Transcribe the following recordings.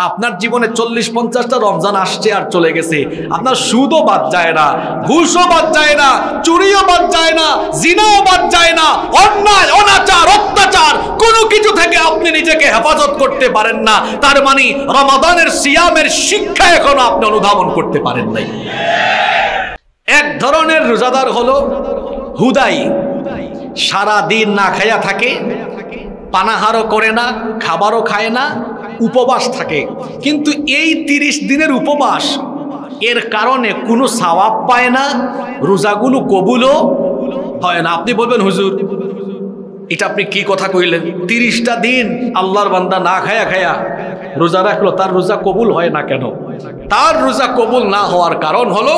আপনার জীবনে চল্লিশ পঞ্চাশটা রমজান আসছে আর চলে গেছে। আপনার সুদও বাদ যায় না, ঘুষও বাদ যায় না, চুরিও বাদ যায় না, জিনাও বাদ যায় না, অন্যায়, অনাচার, অত্যাচার, কোনো কিছু থেকে আপনি নিজেকে হেফাজত করতে পারেন না। তার মানে রমাদানের সিয়ামের শিক্ষা এখনও আপনি অনুধাবন করতে পারেন নাই। এক ধরনের রোজাদার হলো হুদাই। সারা দিন না খাইয়া থাকে, পানাহারও করে না, খাবারও খায় না উপবাস থাকে। কিন্তু এই তিরিশ দিনের উপবাস, এর কারণে কোনো সওয়াব পায় না, রোজাগুলো কবুলও হয় না। আপনি বলবেন, হুজুর, এটা আপনি কি কথা কইলেন? তিরিশটা দিন আল্লাহর বান্দা না খায়া খায়া রোজা রাখল, তার রোজা কবুল হয় না কেন? তার রোজা কবুল না হওয়ার কারণ হলো,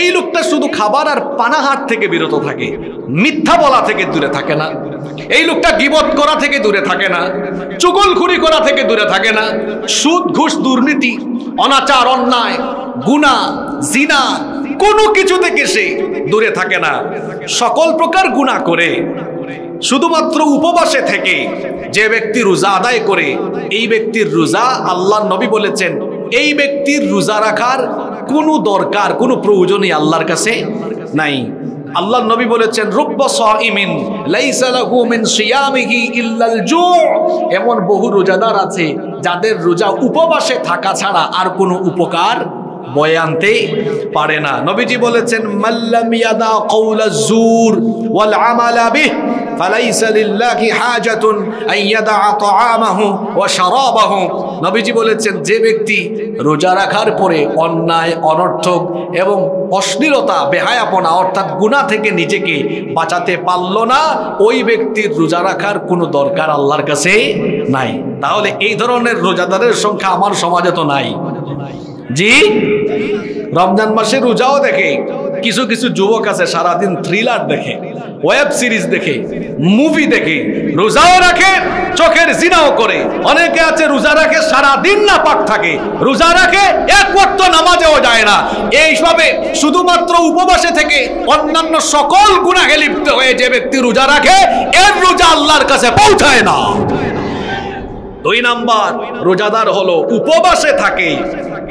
এই লোকটা শুধু খাবার আর পানাহার থেকে বিরত থাকে, মিথ্যা বলা থেকে দূরে থাকে না। এই লোকটা গিবত করা থেকে দূরে থাকে না, চুগলখুরি করা থেকে দূরে থাকে না। সুদ, ঘুষ, দুর্নীতি, অনাচার, অন্যায়, গুণা, জিনা, কোনো কিছু থেকে সে দূরে থাকে না। সকল প্রকার গুণা করে, শুধুমাত্র উপবাসে থেকে যে ব্যক্তি রোজা আদায় করে, এই ব্যক্তির রোজা আল্লাহ নবী বলেছেন, এই ব্যক্তির রোজা রাখার কোনো দরকার, কোনো প্রয়োজনই আল্লাহর কাছে নাই। আল্লাহ নবী বলেছেন মিন এমন বহু রোজাদার আছে যাদের রোজা উপবাসে থাকা ছাড়া আর কোনো উপকার বয়ে আনতে পারে না। নবীজি বলেছেন মাল্লাম ইয়াদা কওলা জুর ওয়াল আমালা বিহ, ফালাইসা লিল্লাহি হাজাতুন আন ইয়াদা তাআমাহু ওয়া শারাবাহু। নবীজি বলেছেন, যে ব্যক্তি রোজা রাখার পরে অন্যায়, অনর্থক এবং অশ্লীলতা, বেহায়াপনা অর্থাৎ গুনাহ থেকে নিজেকে বাঁচাতে পারল না, ওই ব্যক্তির রোজা রাখার কোনো দরকার আল্লাহর কাছে নাই। তাহলে এই ধরনের রোজাদারের সংখ্যা আমার সমাজে তো নাই। জি? রমজান মাসে রোজাও দেখে, কিছু কিছু যুবক আছে সারাদিন থ্রিলার দেখে ওয়েব সিরিজ দেখে মুভি দেখে, রোজাও রাখে, চোখের জিনাও করে। অনেকে আছে রোজা রাখে সারা দিন না পাক থাকে। রোজা রাখে, এক ওয়াক্ত নামাজেও যায় না। এইভাবে শুধুমাত্র উপবাসে থেকে অন্যান্য সকল গুনাহে লিপ্ত হয়ে যে ব্যক্তি রোজা রাখে, এর রোজা আল্লাহর কাছে পৌঁছায় না। দুই নাম্বার, রোজাদার হলো, উপবাসে থাকে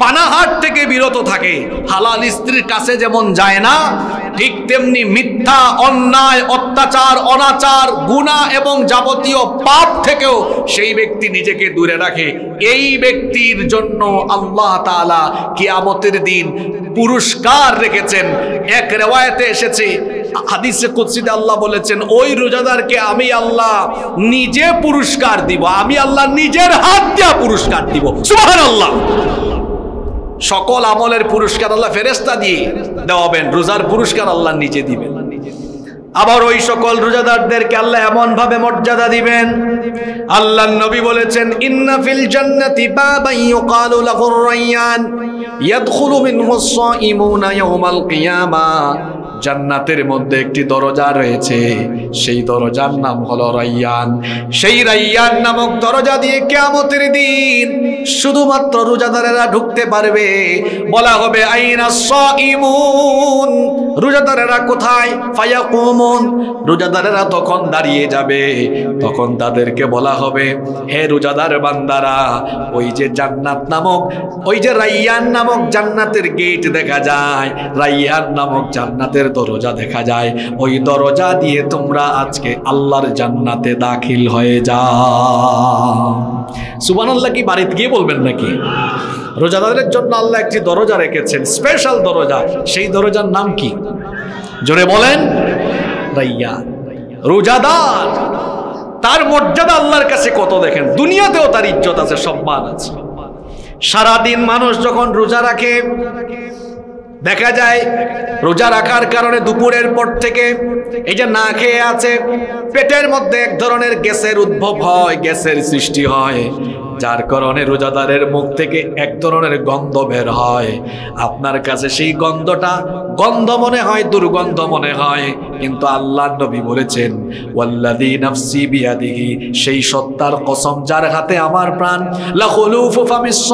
পানাহাট থেকে বিরত থাকে। হালাল স্ত্রীর কাছে যেমন যায় না, ঠিক তেমনি মিথ্যা, অন্যায়, অত্যাচার, অনাচার, গুণা এবং যাবতীয় পাপ থেকেও সেই ব্যক্তি নিজেকে দূরে রাখে। এই ব্যক্তির জন্য আল্লাহ তাআলা কিয়ামতের দিন পুরস্কার রেখেছেন। এক রেওয়ায়তে এসেছে হাদিসে কুদসিতে আল্লাহ বলেছেন, ওই রোজাদারকে আমি আল্লাহ নিজে পুরস্কার দিব, আমি আল্লাহ নিজের হাত দিয়া পুরস্কার দিব। সুবহানাল্লাহ। সকল আমলের পুরস্কার আল্লাহ ফেরেস্তা দিয়ে দেওয়াবেন, রোজার পুরস্কার আল্লাহ নিজে দিবেন। আবার ওই সকল রোজাদারদেরকে আল্লাহ এমন ভাবে মর্যাদা দিবেন, আল্লাহ নবী বলেছেন, ইন্না ফিল জান্নাতি বাবান ইউকালু লাহুর রায়্যান ইয়াদখুলু মিনহু আস-সাইমুনা ইয়াওমাল কিয়ামা। জান্নাতের মধ্যে একটি দরজা রয়েছে। সেই দরজার নাম হলো রাইয়ান। সেই রাইয়ান নামক দরজা দিয়ে কেয়ামতের দিন শুধুমাত্র রোজাদারেরা ঢুকতে পারবে। বলা হবে, আইনা রোজাদারেরা কোথায়? ফায়াকুমুন। রোজাদারেরা তখন দাঁড়িয়ে যাবে। তখন তাদেরকে বলা হবে, হে রোজাদার বান্দারা, ওই যে জান্নাত নামক, ওই যে রাইয়ান নামক জান্নাতের গেট দেখা যায়। রাইয়ান নামক জান্নাতের দরজা দেখা যায়। ওই দরজা দিয়ে তোমরা আজকে আল্লাহর জান্নাতে দাখিল হয়ে যাও। সুবহানাল্লাহ, কি বাড়িতে গিয়ে বলবেন নাকি? রোজাদারের জন্য আল্লাহ একটি দরজা রেখেছেন স্পেশাল দরজা। সেই দরজার নাম কি? জোরে বলেন, রাইয়া। রোজাদার, তার মর্যাদা আল্লাহর কাছে কত দেখেন? দুনিয়াতেও তার ইজ্জত আছে, সম্মান আছে। সারাদিন মানুষ যখন রোজা রাখে দেখা যায় রোজা রাখার কারণে দুপুরের পর থেকে এই যে না খেয়ে আছে, পেটের মধ্যে এক ধরনের গ্যাসের উদ্ভব হয়, গ্যাসের সৃষ্টি হয়। যার কারণে রোজাদারের মুখ থেকে এক ধরনের গন্ধ বের হয়। আপনার কাছে সেই গন্ধটা গন্ধ মনে হয়, দুর্গন্ধ মনে হয়। কিন্তু আল্লাহ নবী বলেছেন সেই সত্তার কসম যার হাতে আমার প্রাণ। লাখুলুফু ফামিস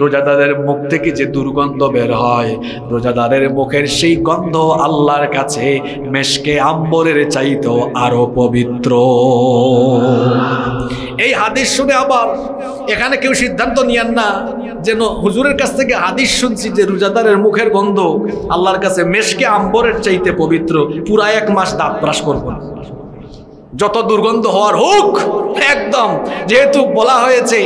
রোজাদারের মুখ থেকে যে দুর্গন্ধ বের হয়, রোজাদারের মুখের সেই গন্ধ আল্লাহর কাছে মেশকে আম্বরের চাইতেও আরও পবিত্র। এই হাদিস শুনে আবার এখানে কেউ সিদ্ধান্ত নিয়েন না যেন হুজুরের কাছ থেকে হাদিস শুনছি যে রোজাদারের মুখের গন্ধ আল্লাহর কাছে মেশকে আম্বরের চাইতে পবিত্র, পুরা এক মাস দাঁত ব্রাশ করব না। যত দুর্গন্ধ হওয়ার হোক, একদম যেহেতু বলা হয়েছে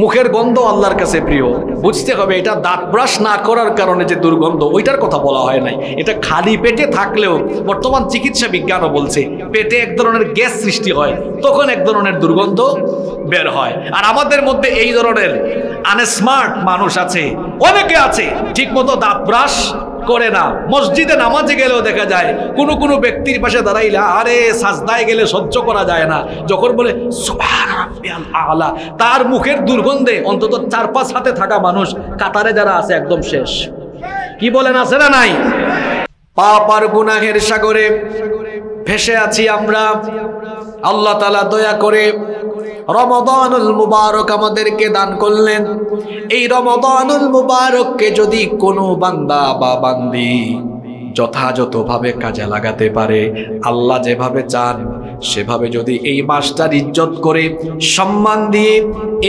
মুখের গন্ধ আল্লাহর কাছে প্রিয়। বুঝতে হবে, এটা দাঁত ব্রাশ না করার কারণে যে দুর্গন্ধ, ওইটার কথা বলা হয় নাই। এটা খালি পেটে থাকলেও বর্তমান চিকিৎসা বিজ্ঞানও বলছে, পেটে এক ধরনের গ্যাস সৃষ্টি হয়, তখন এক ধরনের দুর্গন্ধ বের হয়। আর আমাদের মধ্যে এই ধরনের আনস্মার্ট মানুষ আছে, অনেকে আছে ঠিক মতো দাঁত ব্রাশ করে না। মসজিদে নামাজে গেলেও দেখা যায়, কোনো কোনো ব্যক্তির পাশে দাঁড়াইলে আরে সাজদায় গেলে সহ্য করা যায় না। যখন বলে আলা তার মুখের দুর্গন্ধে অন্তত চার পাঁচ হাতে থাকা মানুষ কাতারে যারা আছে একদম শেষ। কি বলেন, আছে না নাই? পাপ আর গুনাহের সাগরে ভেসে আছি আমরা। আল্লাহ তালা দয়া করে রমদানুল মুবারক আমাদেরকে দান করলেন। এই রমদানুল মুবারককে যদি কোনো বান্দা বা বান্দি যথাযথভাবে কাজে লাগাতে পারে, আল্লাহ যেভাবে চান সেভাবে যদি এই মাসটার ইজ্জত করে সম্মান দিয়ে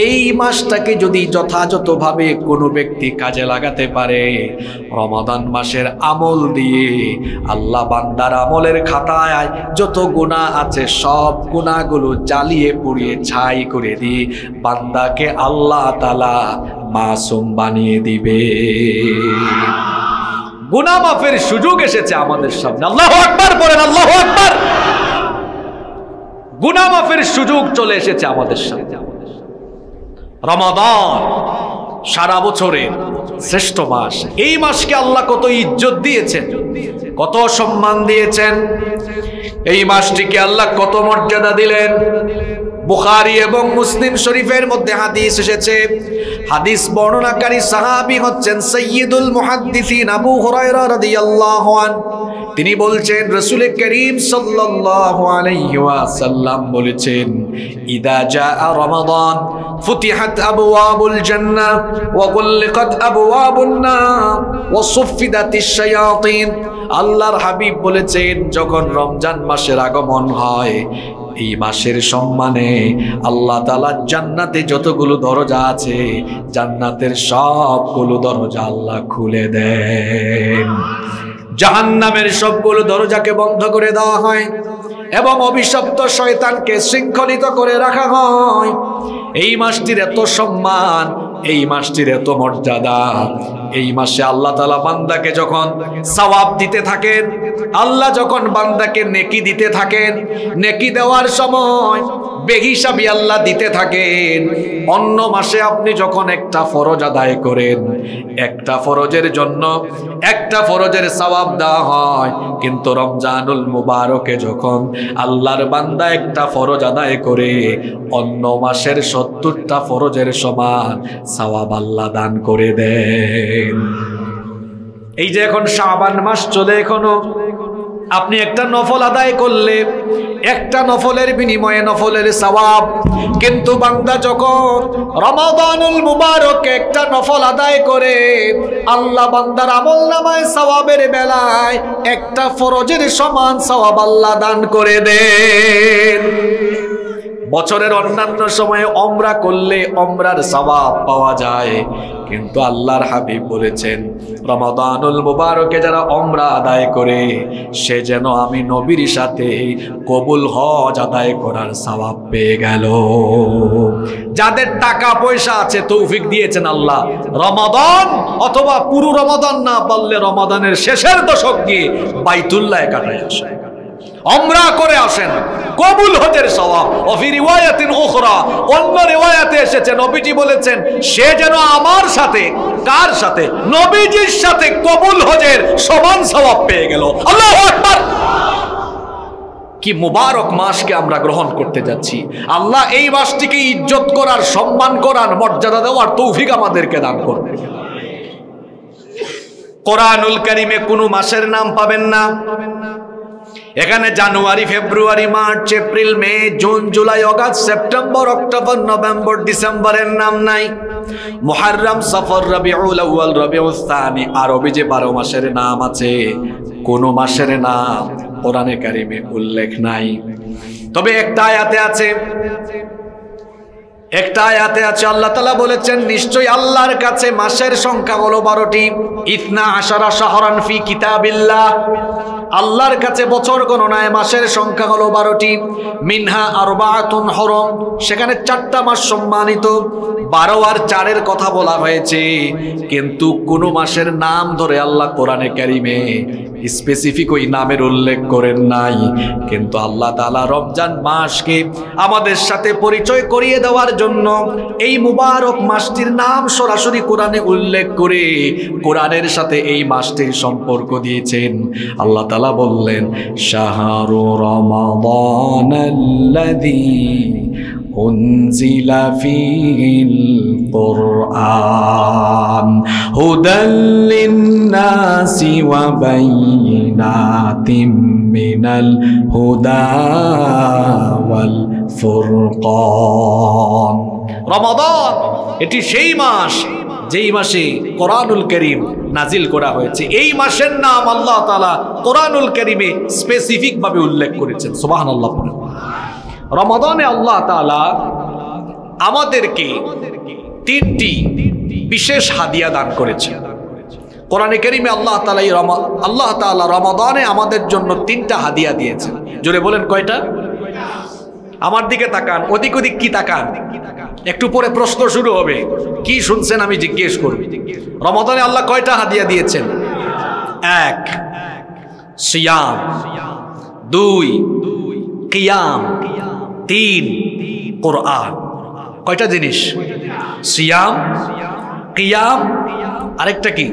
এই মাসটাকে যদি যথাযথভাবে কোনো ব্যক্তি কাজে লাগাতে পারে, রমাদান মাসের আমল দিয়ে আল্লাহ বান্দার আমলের খাতায় যত গুণা আছে সব গুণাগুলো জ্বালিয়ে পুড়িয়ে ছাই করে দিয়ে বান্দাকে আল্লাহ তালা মাসুম বানিয়ে দিবে। গুনা মাফের সুযোগ এসেছে আমাদের সামনে। আল্লাহ বলেন, আল্লাহ আকবার। গুনা মাফের সুযোগ চলে এসেছে আমাদের সামনে। রমাদান, সারা বছরের শ্রেষ্ঠ মাস। এই মাসকে আল্লাহ কত ইজ্জত দিয়েছেন, কত সম্মান দিয়েছেন। এই মাসটিকে আল্লাহ কত মর্যাদা দিলেন। বুখারি এবং মুসলিম শরীফের মধ্যে হাদিস এসেছে হাদিস বর্ণনাকারী সাহাবী হচ্ছেন সৈয়দুল মুহাদ্দিসিন আবু হুরায়রা রাদিয়াল্লাহু আন তিনি বলছেন রসুল করিম সাল্লাল্লাহু আলাইহি ওয়াসাল্লাম বলেছেন, ইদা জাআ রমাদান, ফুতিহাত আবওয়াবুল জান্নাহ ওয়া গুল্লিকাত আবওয়াবুন নার, ওয়া সুফিদাতিশ শায়াতিন। আল্লাহর হাবিব বলেছেন, যখন রমজান মাসের আগমন হয় এই মাসের সম্মানে আল্লাহ তালা জান্নাতে যতগুলো দরজা আছে, জান্নাতের সবগুলো দরজা আল্লাহ খুলে দেন। জাহান্নামের সবগুলো দরজাকে বন্ধ করে দেওয়া হয় এবং অভিশপ্ত শয়তানকে শৃঙ্খলিত করে রাখা হয়। এই মাসটির এত সম্মান, এই মাসটির এত মর্যাদা এই মাসে আল্লাহ তালা বান্দাকে যখন সওয়াব দিতে থাকেন, আল্লাহ যখন বান্দাকে নেকি দিতে থাকেন, নেকি দেওয়ার সময় বেহিসাবি আল্লাহ দিতে থাকেন। অন্য মাসে আপনি যখন একটা ফরজ আদায় করেন, একটা ফরজের জন্য একটা ফরজের সওয়াব দেওয়া হয়, কিন্তু রমজানুল মুবারকে যখন আল্লাহর বান্দা একটা ফরজ আদায় করে, অন্য মাসের সত্তরটা ফরজের সমান সওয়াব আল্লাহ দান করে দেন এই যে এখন শাবান মাস চলে এখনও, আপনি একটা নফল আদায় করলে, একটা নফলের বিনিময়ে নফলের সওয়াব। কিন্তু বান্দা যখন রমাদানুল মুবারক একটা নফল আদায় করে, আল্লাহ বান্দার আমল নামায় সওয়াবের বেলায় একটা ফরজের সমান সওয়াব আল্লাহ দান করে দেন। বছরের অন্যান্য সময়ে অমরা করলে অমরার সবাব পাওয়া যায়। কিন্তু আল্লাহর হাবিব বলেছেন, রমাদানুল মুবারকে যারা অমরা আদায় করে, সে যেন আমি নবীর সাথে কবুল হজ আদায় করার সবাব পেয়ে গেল। যাদের টাকা পয়সা আছে, তৌফিক দিয়েছেন আল্লাহ। রমাদান অথবা পুরো রমাদান না পারলে রমাদানের শেষের দশক গিয়ে বাইতুল্লাহ কাটায় আসে অমরা করে আসেন। কবুল হজের সওয়াব অফি রিওয়ায়াতিন উখরা। অন্য রিওয়ায়াতে এসেছে, নবীজি বলেছেন, সে যেন আমার সাথে, কার সাথে? নবীজির সাথে কবুল হজের সমান সওয়াব পেয়ে গেল। আল্লাহু আকবার! কি মুবারক মাসকে আমরা গ্রহণ করতে যাচ্ছি। আল্লাহ এই মাসটিকে ইজ্জত করার, সম্মান করার, মর্যাদা দেওয়ার তৌফিক আমাদেরকে দান করবে কোরআনুল কারিমে কোনো মাসের নাম পাবেন না। এখানে January, February, March, April, May, June, July, August, September, October, November, ডিসেম্বরের নাম নাই। মুহাররম, সফর, রবিউল আউয়াল, রবিউল সানি আরবি যে বারো মাসের নাম আছে, কোন মাসের নাম কোরআনে কারিমে উল্লেখ নাই। তবে একটা আয়াতে আছে একটা আয়াতে আছে, আল্লাহ তালা বলেছেন, নিশ্চয়ই আল্লাহর কাছে মাসের সংখ্যা হলো বারোটি। ইতনা আশারা শাহরান ফি কিতাবিল্লাহ। আল্লাহর কাছে বছর গণনায় মাসের সংখ্যা হলো বারোটি। মিনহা আরবাতুন হরম, সেখানে চারটা মাস সম্মানিত। বারো আর চারের কথা বলা হয়েছে, কিন্তু কোনো মাসের নাম ধরে আল্লাহ কোরআনে কারিমে স্পেসিফিক ওই নামের উল্লেখ করেন নাই। কিন্তু আল্লাহ তালা রমজান মাসকে আমাদের সাথে পরিচয় করিয়ে দেওয়ার জন্য এই মুবারক মাসটির নাম সরাসরি কোরআনে উল্লেখ করে কোরআনের সাথে এই মাসটির সম্পর্ক দিয়েছেন আল্লাহ তালা বললেন শাহরু রমাদান أنزل فيه القرآن هدى للناس وبينات من الهدى ফুরকান। রমাদান, এটি সেই মাস, যেই মাসে কোরআনুল করিম নাজিল করা হয়েছে। এই মাসের নাম আল্লাহ তালা কোরআনুল করিমে স্পেসিফিকভাবে উল্লেখ করেছেন। সুবাহান আল্লাহ রমাদানে আল্লাহ তালা আমাদেরকে তিনটি বিশেষ হাদিয়া দান করেছে কোরআনে করিমে আল্লাহ তালাই রমা আল্লাহ তালা রমাদানে আমাদের জন্য তিনটা হাদিয়া দিয়েছেন। জোরে বলেন কয়টা? আমার দিকে তাকান, ওদিক ওদিক কি তাকান? একটু পরে প্রশ্ন শুরু হবে, কি শুনছেন আমি জিজ্ঞেস করব। রমাদানে আল্লাহ কয়টা হাদিয়া দিয়েছেন? এক, সিয়াম, দুই, কিয়াম, তিন, কোরআন। কয়টা জিনিস? সিয়াম, কিয়াম, আরেকটা কি?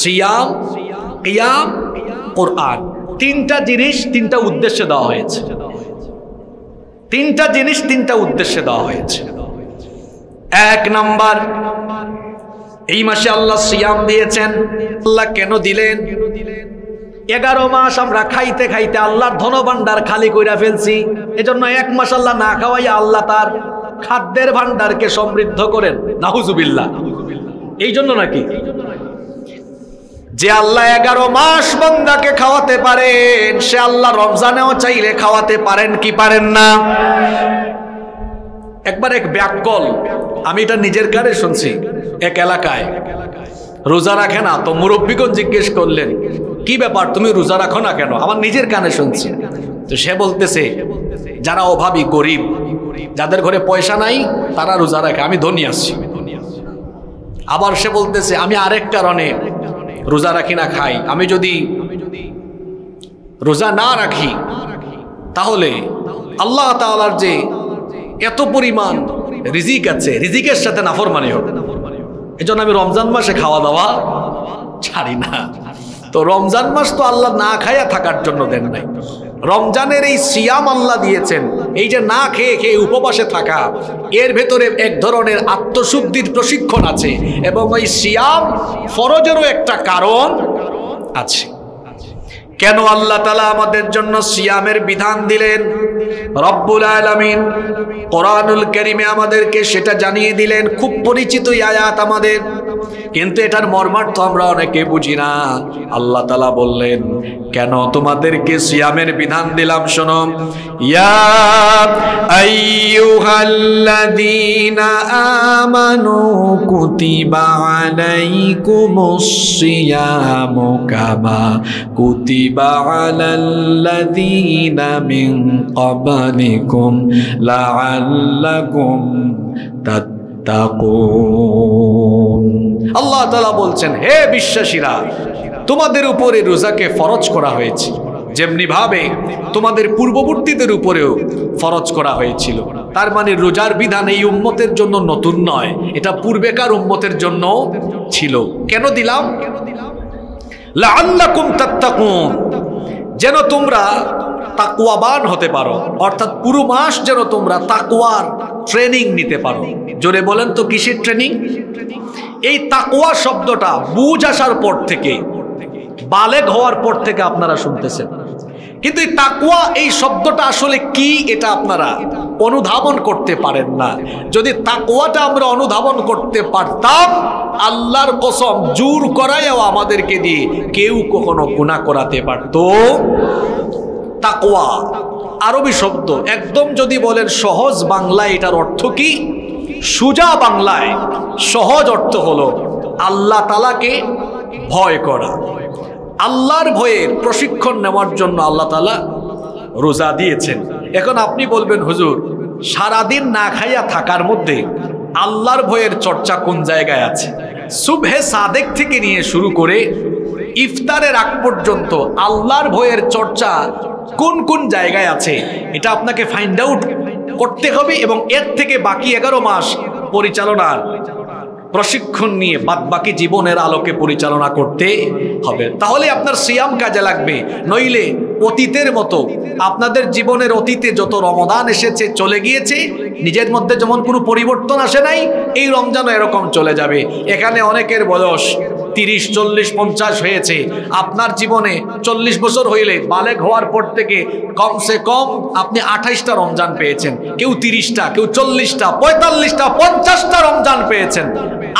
সিয়াম, কিয়াম, কোরআন। তিনটা জিনিস, তিনটা উদ্দেশ্যে দেওয়া হয়েছে। তিনটা জিনিস তিনটা উদ্দেশ্যে দেওয়া হয়েছে। এক নাম্বার, এই মাসে আল্লাহ সিয়াম দিয়েছেন। আল্লাহ কেন দিলেন? এগারো মাস আমরা খাইতে খাইতে আল্লাহর ধনভাণ্ডার খালি কইরা ফেলছি। এজন্য এক মাস আল্লাহ না খাওয়াইয়া আল্লাহ তার খাদ্যের ভাণ্ডারকে সমৃদ্ধ করেন। নাহুজুবিল্লাহ। এই জন্য নাকি? যে আল্লাহ এগারো মাস বন্দাকে খাওয়াতে পারেন, সে আল্লাহ রমজানেও চাইলে খাওয়াতে পারেন কি পারেন না? একবার এক ব্যাকল আমি এটা নিজের কারে শুনছি, এক এলাকায়। রোজা রাখে না, তো মুরব্বীগণ জিজ্ঞেস করলেন, কি ব্যাপার, তুমি রোজা রাখো না কেন? আমার নিজের কানে শুনছি। তো সে বলতেছে, যারা অভাবী, গরিব, যাদের ঘরে পয়সা নাই, তারা রোজা রাখে, আমি ধনী আসছি আবার সে বলতেছে, আমি আরেক কারণে রোজা রাখি না খাই। আমি যদি রোজা না রাখি, তাহলে আল্লাহ তালার যে এত পরিমাণ রিজিক আছে, রিজিকের সাথে নাফরমানি হবে। এজন্য আমি রমজান মাসে খাওয়া দাওয়া ছাড়ি না। তো রমজান মাস তো আল্লাহ না খাইয়া থাকার জন্য দেন নাই। রমজানের এই সিয়াম আল্লাহ দিয়েছেন। এই যে না খেয়ে খেয়ে উপবাসে থাকা, এর ভেতরে এক ধরনের আত্মশুদ্ধির প্রশিক্ষণ আছে এবং ওই সিয়াম ফরজেরও একটা কারণ আছে। কেন আল্লাহ তালা আমাদের জন্য সিয়ামের বিধান দিলেন? রব্বুল আলমিন কোরআনুল করিমে আমাদেরকে সেটা জানিয়ে দিলেন। খুব পরিচিত আয়াত আমাদের। কিন্তু এটার মর্মার্থ আমরা অনেকে বুঝি না। আল্লাহ তালা বললেন, কেন তোমাদেরকে সিয়ামের বিধান দিলাম? শোনো। আমানু কুতিবা আল্লাহ বলছেন, হে বিশ্বাসীরা, তোমাদের উপরে রোজাকে ফরজ করা হয়েছে। যেমনি ভাবে তোমাদের পূর্ববর্তীদের উপরেও ফরজ করা হয়েছিল। তার মানে রোজার বিধান এই উম্মতের জন্য নতুন নয়। এটা পূর্বেকার উম্মতের জন্য ছিল। কেন দিলাম? যেন তোমরা তাকুয়াবান হতে পারো। অর্থাৎ পুরো মাস যেন তোমরা তাকুয়ার ট্রেনিং নিতে পারো। জোরে বলেন তো, কিসের ট্রেনিং? এই তাকুয়া শব্দটা বুঝ আসার পর থেকে, বালেগ হওয়ার পর থেকে আপনারা শুনতেছেন। কিন্তু এই তাকুয়া এই শব্দটা আসলে কি এটা আপনারা অনুধাবন করতে পারেন না। যদি তাকুয়াটা আমরা অনুধাবন করতে পারতাম, আল্লাহর কসম জোর করাইও আমাদেরকে দিয়ে কেউ কখনো গুণা করাতে পারত। তাকুয়া আরবি শব্দ, একদম যদি বলেন সহজ বাংলায় এটার অর্থ কি? সুজা বাংলায় সহজ অর্থ হলো আল্লাহ তালাকে ভয় করা। আল্লাহর ভয়ের প্রশিক্ষণ নেওয়ার জন্য আল্লাহ তালা রোজা দিয়েছেন। এখন আপনি বলবেন, হুজুর, সারাদিন না খাইয়া থাকার মধ্যে আল্লাহর ভয়ের চর্চা কোন জায়গায় আছে? সুবহে সাদেক থেকে নিয়ে শুরু করে ইফতারের আগ পর্যন্ত আল্লাহর ভয়ের চর্চা কোন কোন জায়গায় আছে, এটা আপনাকে ফাইন্ড আউট করতে হবে এবং এর থেকে বাকি এগারো মাস পরিচালনার প্রশিক্ষণ নিয়ে বাদবাকি জীবনের আলোকে পরিচালনা করতে হবে। তাহলে আপনার সিয়াম কাজে লাগবে। নইলে অতীতের মতো আপনাদের জীবনের অতীতে যত রমদান এসেছে, চলে গিয়েছে, নিজের মধ্যে যেমন কোনো পরিবর্তন আসে নাই, এই রমজানও এরকম চলে যাবে। এখানে অনেকের বয়স তিরিশ, চল্লিশ, পঞ্চাশ হয়েছে। আপনার জীবনে চল্লিশ বছর হইলে বালেক হওয়ার পর থেকে কমসে কম আপনি আঠাইশটা রমজান পেয়েছেন। কেউ তিরিশটা, কেউ চল্লিশটা, পঁয়তাল্লিশটা, পঞ্চাশটা রমজান পেয়েছেন।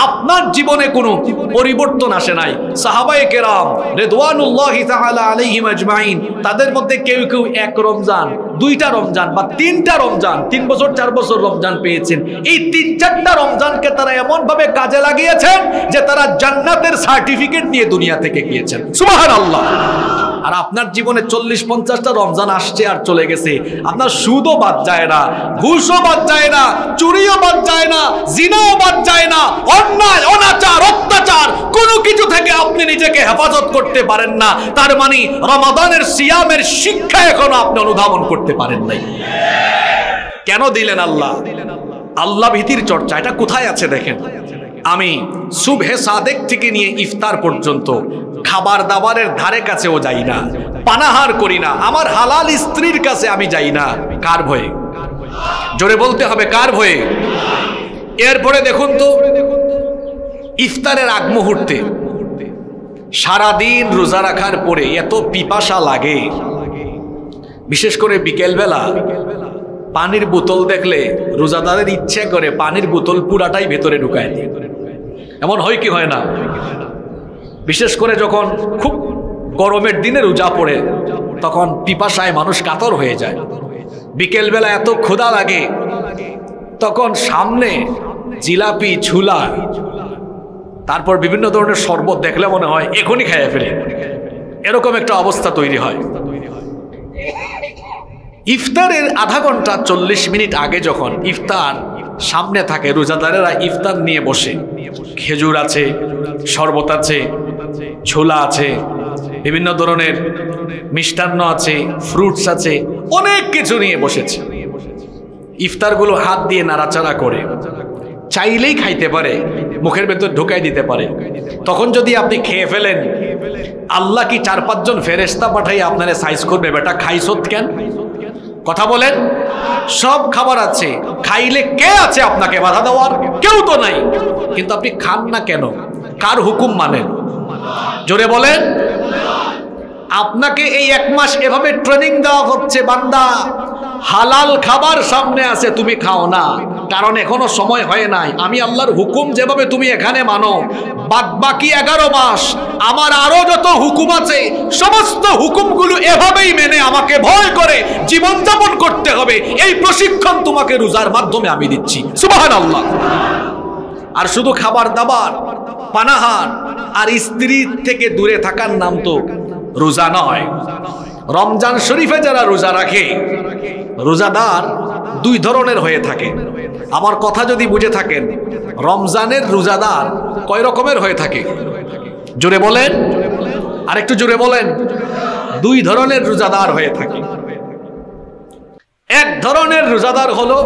আপনার জীবনে কোনো পরিবর্তন আসে নাই। সাহাবায়ে কেরাম রেদওয়ানুল্লাহি তাআলা আলাইহিম আজমাইন, তাদের মধ্যে কেউ কেউ এক রমজান দুইটা রমজান বা তিনটা রমজান, তিন বছর, চার বছর রমজান পেয়েছেন। এই তিন, চারটা রমজানকে তারা এমন ভাবে কাজে লাগিয়েছেন যে তারা জান্নাতের সার্টিফিকেট নিয়ে দুনিয়া থেকে গিয়েছেন। সুবহানাল্লাহ। আর আপনার জীবনে চল্লিশ পঞ্চাশটা রমজান আসছে আর চলে গেছে। আপনার সুদও বাদ যায় না, ঘুষও বাদ যায় না, চুরিও বাদ যায় না, জিনাও বাদ যায় না, অন্যায়, অনাচার, অত্যাচার, কোনো কিছু থেকে আপনি নিজেকে হেফাজত করতে পারেন না। তার মানে রমাদানের সিয়ামের শিক্ষা এখনও আপনি অনুধাবন করতে পারেন নাই। কেন দিলেন আল্লাহ? আল্লাহ ভীতির চর্চা, এটা কোথায় আছে দেখেন? আমি সুবহে সাদেক থেকে নিয়ে ইফতার পর্যন্ত খাবার দাবারের ধারে কাছেও যাই না, পানাহার করি না, আমার হালাল স্ত্রীর কাছে আমি যাই না। কার ভয়ে? জোরে বলতে হবে কার ভয়ে? এরপরে দেখুন তো, ইফতারের আগ মুহূর্তে সারাদিন রোজা রাখার পরে এত পিপাসা লাগে। বিশেষ করে বিকেলবেলা পানির বোতল দেখলে রোজাদারের ইচ্ছে করে পানির বোতল পুরাটাই ভেতরে ঢুকায় দিয়ে। এমন হয় কি হয় না? বিশেষ করে যখন খুব গরমের দিনে রোজা পড়ে, তখন পিপাসায় মানুষ কাতর হয়ে যায়। বিকেলবেলা এত ক্ষুধা লাগে, তখন সামনে জিলাপি ঝুলা তারপর বিভিন্ন ধরনের শরবত দেখলে মনে হয় এখনই খাইয়ে ফেলে। এরকম একটা অবস্থা তৈরি হয়। ইফতারের আধা ঘণ্টা চল্লিশ মিনিট আগে যখন ইফতার সামনে থাকে, রোজাদারেরা ইফতার নিয়ে বসে। খেজুর আছে, শরবত আছে, ছোলা আছে, বিভিন্ন ধরনের মিষ্টান্ন আছে ফ্রুটস আছে, অনেক কিছু নিয়ে বসেছে। ইফতারগুলো হাত দিয়ে নাড়াচাড়া করে। চাইলেই খাইতে পারে, মুখের ভেতর ঢুকাই দিতে পারে। তখন যদি আপনি খেয়ে ফেলেন, আল্লাহ কি চার পাঁচজন ফেরেস্তা পাঠাই আপনারা সাইজ করবে? বেটা খাইছত কেন? কথা বলেন। সব খাবার আছে। খাইলে কে আছে আপনাকে বাধা দেওয়ার? কেউ তো নাই। কিন্তু আপনি খান না কেন? কার হুকুম মানেন? জোরে বলেন। আপনাকে এই এক মাস এভাবে ট্রেনিং দেওয়া হচ্ছে, বান্দা। হালাল খাবার সামনে আছে, তুমি খাও না। কারণ এখনও সময় হয় নাই। আমি আল্লাহর হুকুম যেভাবে তুমি এখানে মানো বাদ বাকি এগারো মাস আমার আরও যত হুকুম আছে, সমস্ত হুকুমগুলো এভাবেই মেনে আমাকে ভয় করে জীবনযাপন করতে হবে। এই প্রশিক্ষণ তোমাকে রোজার মাধ্যমে আমি দিচ্ছি। সুবাহান আল্লাহ আর শুধু খাবার দাবার, পানাহার, আর স্ত্রী থেকে দূরে থাকার নাম তো রোজা নয়। রমজান শরীফে যারা রোজা রাখে, রোজাদার দুই ধরনের হয়ে থাকে। আমার কথা যদি বুঝে থাকেন, রমজানের রোজাদার কয় রকমের হয়ে থাকে? জোরে বলেন আর একটু জোরে বলেন। দুই ধরনের রোজাদার হয়ে থাকে। এক ধরনের রোজাদার হলো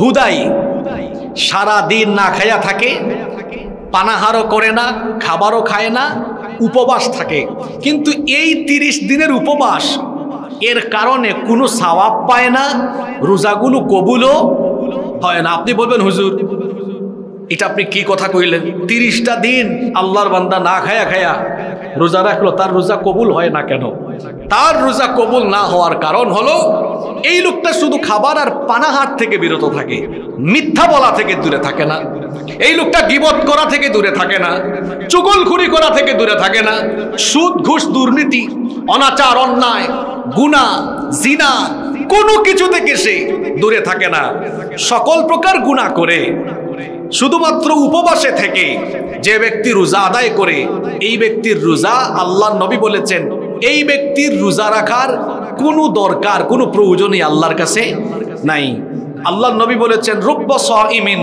হুদাই। সারা দিন না খাইয়া থাকে, পানাহারও করে না, খাবারও খায় না উপবাস থাকে। কিন্তু এই তিরিশ দিনের উপবাস, এর কারণে কোনো সাওয়াব পায় না, রোজাগুলো কবুলও হয় না। আপনি বলবেন, হুজুর এটা আপনি কি কথা কইলেন? তিরিশটা দিন আল্লাহর বান্দা না খায়া খায়া রোজা রাখল, তার রোজা কবুল হয় না কেন? তার রোজা কবুল না হওয়ার কারণ হলো, এই লোকটা শুধু খাবার আর পানাহার থেকে বিরত থাকে, মিথ্যা বলা থেকে দূরে থাকে না, এই লোকটা গিবত করা থেকে দূরে থাকে না, চুগলখুরি করা থেকে দূরে থাকে না, সুদ, ঘুষ, দুর্নীতি, অনাচার, অন্যায়, গুণা, জিনা, কোনো কিছু থেকে সে দূরে থাকে না। সকল প্রকার গুণা করে শুধুমাত্র উপবাসে থেকে যে ব্যক্তি রোজা আদায় করে, এই ব্যক্তির রোজা আল্লাহ নবী বলেছেন, এই ব্যক্তির রোজা রাখার কোনো দরকার, কোনো প্রয়োজনই আল্লাহর কাছে নাই। আল্লাহ নবী বলেছেন মিন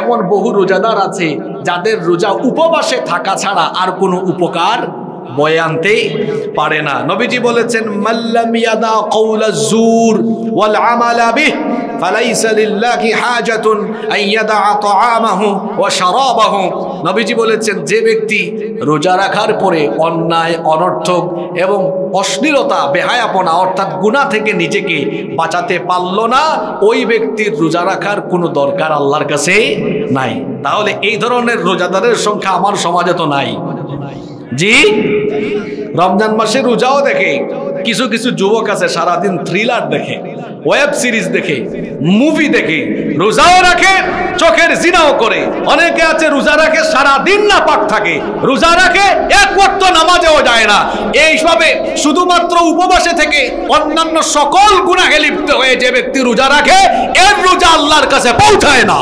এমন বহু রোজাদার আছে, যাদের রোজা উপবাসে থাকা ছাড়া আর কোনো উপকার বয়ে পারে না। নবীজি বলেছেন মাল্লাম ইয়াদা লিল্লাহি হাজাতুন আন ইয়াদা তাআমাহু ওয়া শারাবাহু। নবীজি বলেছেন, যে ব্যক্তি রোজা রাখার পরে অন্যায়, অনর্থক এবং অশ্লীলতা, বেহায়াপনা অর্থাৎ গুনাহ থেকে নিজেকে বাঁচাতে পারল না, ওই ব্যক্তির রোজা রাখার কোনো দরকার আল্লাহর কাছে নাই। তাহলে এই ধরনের রোজাদারের সংখ্যা আমার সমাজে তো নাই। জি? রমজান মাসে রোজাও দেখে, কিছু কিছু যুবক আছে, সারাদিন থ্রিলার দেখে ওয়েব সিরিজ দেখে মুভি দেখে, রোজাও রাখে, চোখের জিনাও করে। অনেকে আছে, রোজা রাখে সারা দিন না পাক থাকে, রোজা রাখে, এক ওয়াক্ত নামাজেও যায় না। এইভাবে শুধুমাত্র উপবাসে থেকে অন্যান্য সকল গুনাহে লিপ্ত হয়ে যে ব্যক্তি রোজা রাখে, এর রোজা আল্লাহর কাছে পৌঁছায় না।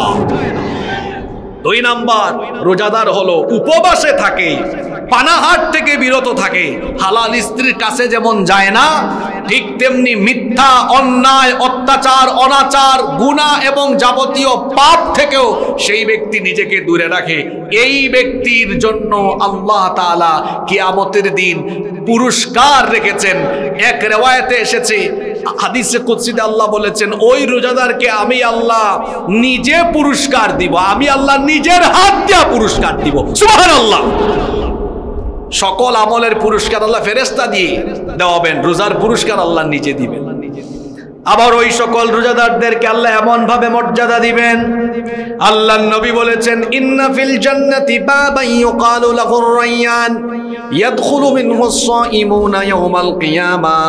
দুই নাম্বার, রোজাদার হলো, উপবাসে থাকে পানাহাট থেকে বিরত থাকে। হালাল স্ত্রীর কাছে যেমন যায় না, ঠিক তেমনি মিথ্যা, অন্যায়, অত্যাচার, অনাচার, গুণা এবং যাবতীয় পাপ থেকেও সেই ব্যক্তি নিজেকে দূরে রাখে। এই ব্যক্তির জন্য আল্লাহ তাআলা কিয়ামতের দিন পুরস্কার রেখেছেন। এক রেওয়ায়তে এসেছে, হাদিসে কুদসিতে আল্লাহ বলেছেন, ওই রোজাদারকে আমি আল্লাহ নিজে পুরস্কার দিব, আমি আল্লাহ নিজের হাত দিয়া পুরস্কার দিব। সুবহানাল্লাহ। সকল আমলের পুরস্কার আল্লাহ ফেরেস্তা দিয়ে দেওয়াবেন, রোজার পুরস্কার আল্লাহ নিজে দিবেন। আবার ওই সকল রোজাদারদেরকে আল্লাহ এমন ভাবে মর্যাদা দিবেন আল্লাহ নবী বলেছেন, ইন্না ফিল জান্নাতি বাবান ইউকালু লাহুর রায়্যান ইয়াদখুলু মিনহু আস-সাইমুনা ইয়াওমাল কিয়ামা।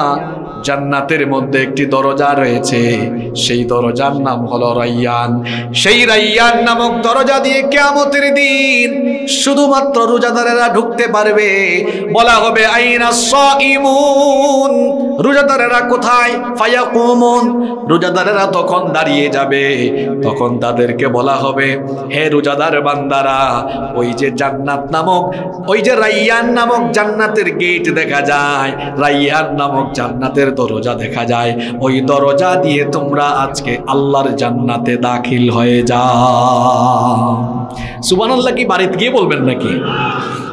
জান্নাতের মধ্যে একটি দরজা রয়েছে। সেই দরজার নাম হলো রাইয়ান। সেই রাইয়ান নামক দরজা দিয়ে কেয়ামতের দিন শুধুমাত্র রোজাদারেরা ঢুকতে পারবে। বলা হবে, আইনা সাইমুন রোজাদারেরা কোথায়? ফায়াকুমুন। রোজাদারেরা তখন দাঁড়িয়ে যাবে। তখন তাদেরকে বলা হবে, হে রোজাদার বান্দারা, ওই যে জান্নাত নামক, ওই যে রাইয়ান নামক জান্নাতের গেট দেখা যায়। রাইয়ান নামক জান্নাতের দরজা দেখা যায়। ওই দরজা দিয়ে তোমরা আজকে আল্লাহর জান্নাতে দাখিল হয়ে যাও। সুবহানাল্লাহ কি বাড়িতে গিয়ে বলবেন নাকি?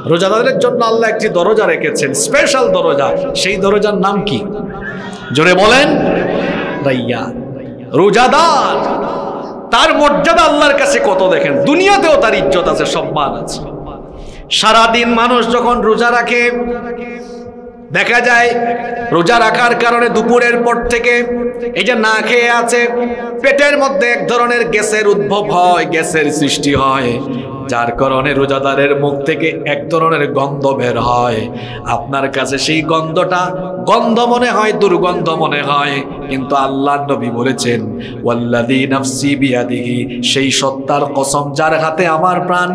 রোজাদারের জন্য আল্লাহ একটি দরজা রেখেছেন স্পেশাল দরজা। সেই দরজার নাম কি? জোরে বলেন। রাইয়া। রোজাদার, তার মর্যাদা আল্লাহর কাছে কত দেখেন? দুনিয়াতেও তার ইজ্জত আছে, সম্মান আছে। সারাদিন মানুষ যখন রোজা রাখে দেখা যায় রোজা রাখার কারণে দুপুরের পর থেকে এই যে না খেয়ে আছে, পেটের মধ্যে এক ধরনের গ্যাসের উদ্ভব হয়, গ্যাসের সৃষ্টি হয়। যার কারণে রোজাদারের মুখ থেকে এক ধরনের গন্ধ বের হয়। আপনার কাছে সেই গন্ধটা গন্ধ মনে হয়, দুর্গন্ধ মনে হয়, কিন্তু আল্লাহ নবী বলেছেন সেই সত্তার কসম যার হাতে আমার প্রাণ।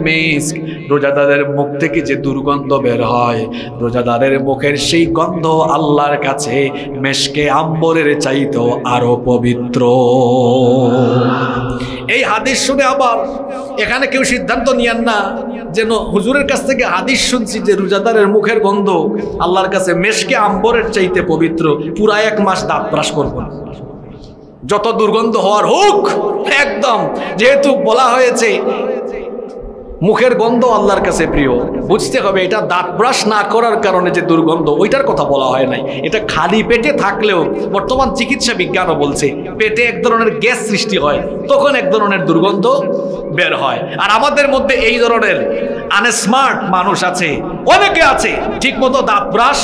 মিস্ক। রোজাদারের মুখ থেকে যে দুর্গন্ধ বের হয়, রোজাদারের মুখের সেই গন্ধ আল্লাহর কাছে মেশকে আম্বরের চাইতেও আরও পবিত্র। এই হাদিস শুনে আবার এখানে কেউ সিদ্ধান্ত নিয়েন না যেন হুজুরের কাছ থেকে হাদিস শুনছি যে রোজাদারের মুখের গন্ধ আল্লাহর কাছে মেশকে আম্বরের চাইতে পবিত্র, পুরা এক মাস দাঁত ব্রাশ করব না। যত দুর্গন্ধ হওয়ার হোক, একদম, যেহেতু বলা হয়েছে মুখের গন্ধ আল্লাহর কাছে প্রিয়। বুঝতে হবে, এটা দাঁত ব্রাশ না করার কারণে যে দুর্গন্ধ, ওইটার কথা বলা হয় নাই। এটা খালি পেটে থাকলেও বর্তমান চিকিৎসা বিজ্ঞানও বলছে, পেটে এক ধরনের গ্যাস সৃষ্টি হয়, তখন এক ধরনের দুর্গন্ধ বের হয়। আর আমাদের মধ্যে এই ধরনের আনস্মার্ট মানুষ আছে, অনেকে আছে ঠিক মতো দাঁত ব্রাশ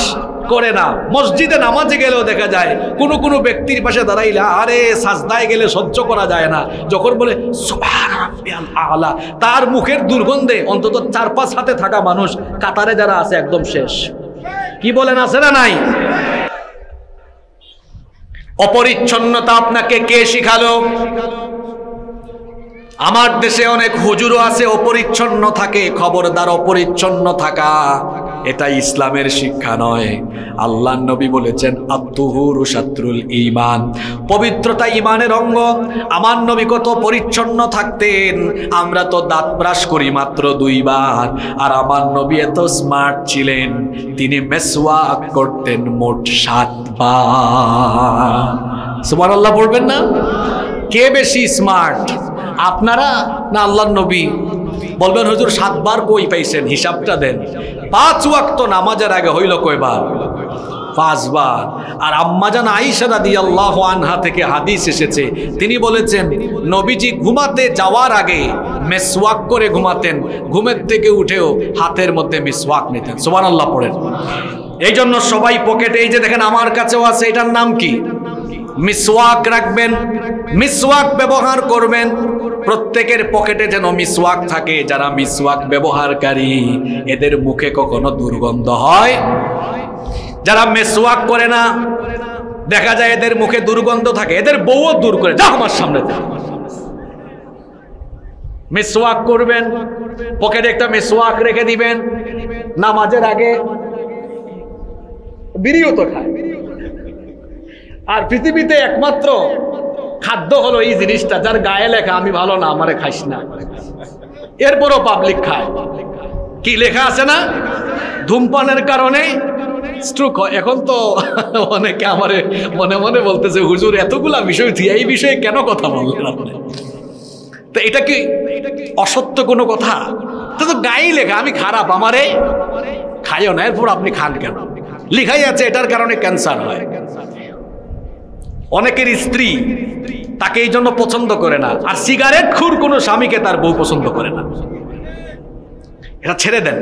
করে না। মসজিদে নামাজে গেলেও দেখা যায়, কোন কোন ব্যক্তির পাশে দাঁড়াইলে আরে সাজদায় গেলে সহ্য করা যায় না। যখন বলে আলা তার মুখের দুর্গন্ধে অন্তত চার পাঁচ হাতে থাকা মানুষ কাতারে যারা আছে একদম শেষ। কি বলেন, আছে না নাই? অপরিচ্ছন্নতা আপনাকে কে শিখালো? আমার দেশে অনেক হুজুরও আছে, অপরিচ্ছন্ন থাকে, খবরদার অপরিচ্ছন্ন থাকা। এটা ইসলামের শিক্ষা নয়। আল্লাহ নবী বলেছেন আত্মহুর শাত্রুল ইমান পবিত্রতা ইমানের অঙ্গ। আমার নবী কত পরিচ্ছন্ন থাকতেন। আমরা তো দাঁত ব্রাশ করি মাত্র দুইবার। আর আমার নবী এত স্মার্ট ছিলেন, তিনি মেসওয়াক করতেন মোট সাতবার। আল্লাহ পড়বেন না? কে বেশি স্মার্ট, আপনারা না আল্লাহ নবী? বলবেন, হুজুর, সাতবার কই পাইছেন? হিসাবটা দেন। পাঁচ ওয়াক্ত নামাজের আগে হইল কয়বার? পাঁচবার। আর আম্মাজান আইসা রাদি আল্লাহ আনহা থেকে হাদিস এসেছে। তিনি বলেছেন, নবীজি ঘুমাতে যাওয়ার আগে মেসওয়াক করে ঘুমাতেন। ঘুমের থেকে উঠেও হাতের মধ্যে মিসওয়াক নিতেন। সোমান আল্লাহ পড়েন। এই জন্য সবাই পকেটে, এই যে দেখেন আমার কাছেও আছে, এটার নাম কি? মিসওয়াক রাখবেন, মিসওয়াক ব্যবহার করবেন প্রত্যেকের পকেটে যেন মিসওয়াক থাকে, যারা মিসওয়াক ব্যবহারকারী, এদের মুখে কখনো দুর্গন্ধ হয়? যারা মেসওয়াক করে না, দেখা যায় এদের মুখে দুর্গন্ধ থাকে, এদের বউও দূর করে যা আমার সামনে মেসওয়াক করবেন, পকেটে একটা মেসওয়াক রেখে দিবেন, নামাজের আগে বিড়িও তো খায়। আর পৃথিবীতে একমাত্র খাদ্য হলো এই জিনিসটা, যার গায়ে লেখা, আমি ভালো না, আমারে খাইস না। এরপরও পাবলিক খায়। কি লেখা আছে না? ধূমপানের কারণে স্ট্রোক হয়। এখন তো অনেকে আমারে মনে মনে বলতেছে, হুজুর, এতগুলা বিষয় থি এই বিষয়ে কেন কথা বললেন আপনি? তো এটা কি অসত্য কোনো কথা? তো তো গায়ে লেখা, আমি খারাপ, আমারে খাইও না। এরপর আপনি খান কেন? লিখাই আছে, এটার কারণে ক্যান্সার হয়। অনেকের স্ত্রী তাকে এই জন্য পছন্দ করে না, আর সিগারেট খুর কোনো স্বামীকে তার বউ পছন্দ করে না। এটা ছেড়ে দেন।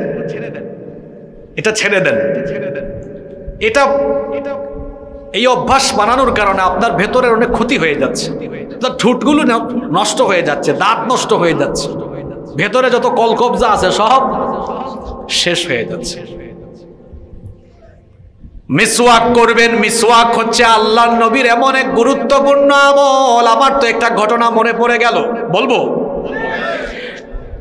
এটা ছেড়ে দেন। এটা এই অভ্যাস বানানোর কারণে আপনার ভেতরের অনেক ক্ষতি হয়ে যাচ্ছে। ঠোঁটগুলো নষ্ট হয়ে যাচ্ছে, দাঁত নষ্ট হয়ে যাচ্ছে। ভেতরে যত কলকবজা আছে সব শেষ হয়ে যাচ্ছে। মিসওয়াক করবেন, মিসওয়াক হচ্ছে আল্লাহ নবীর এমন এক গুরুত্বপূর্ণ আমল। আমার তো একটা ঘটনা মনে পড়ে গেল। বলব?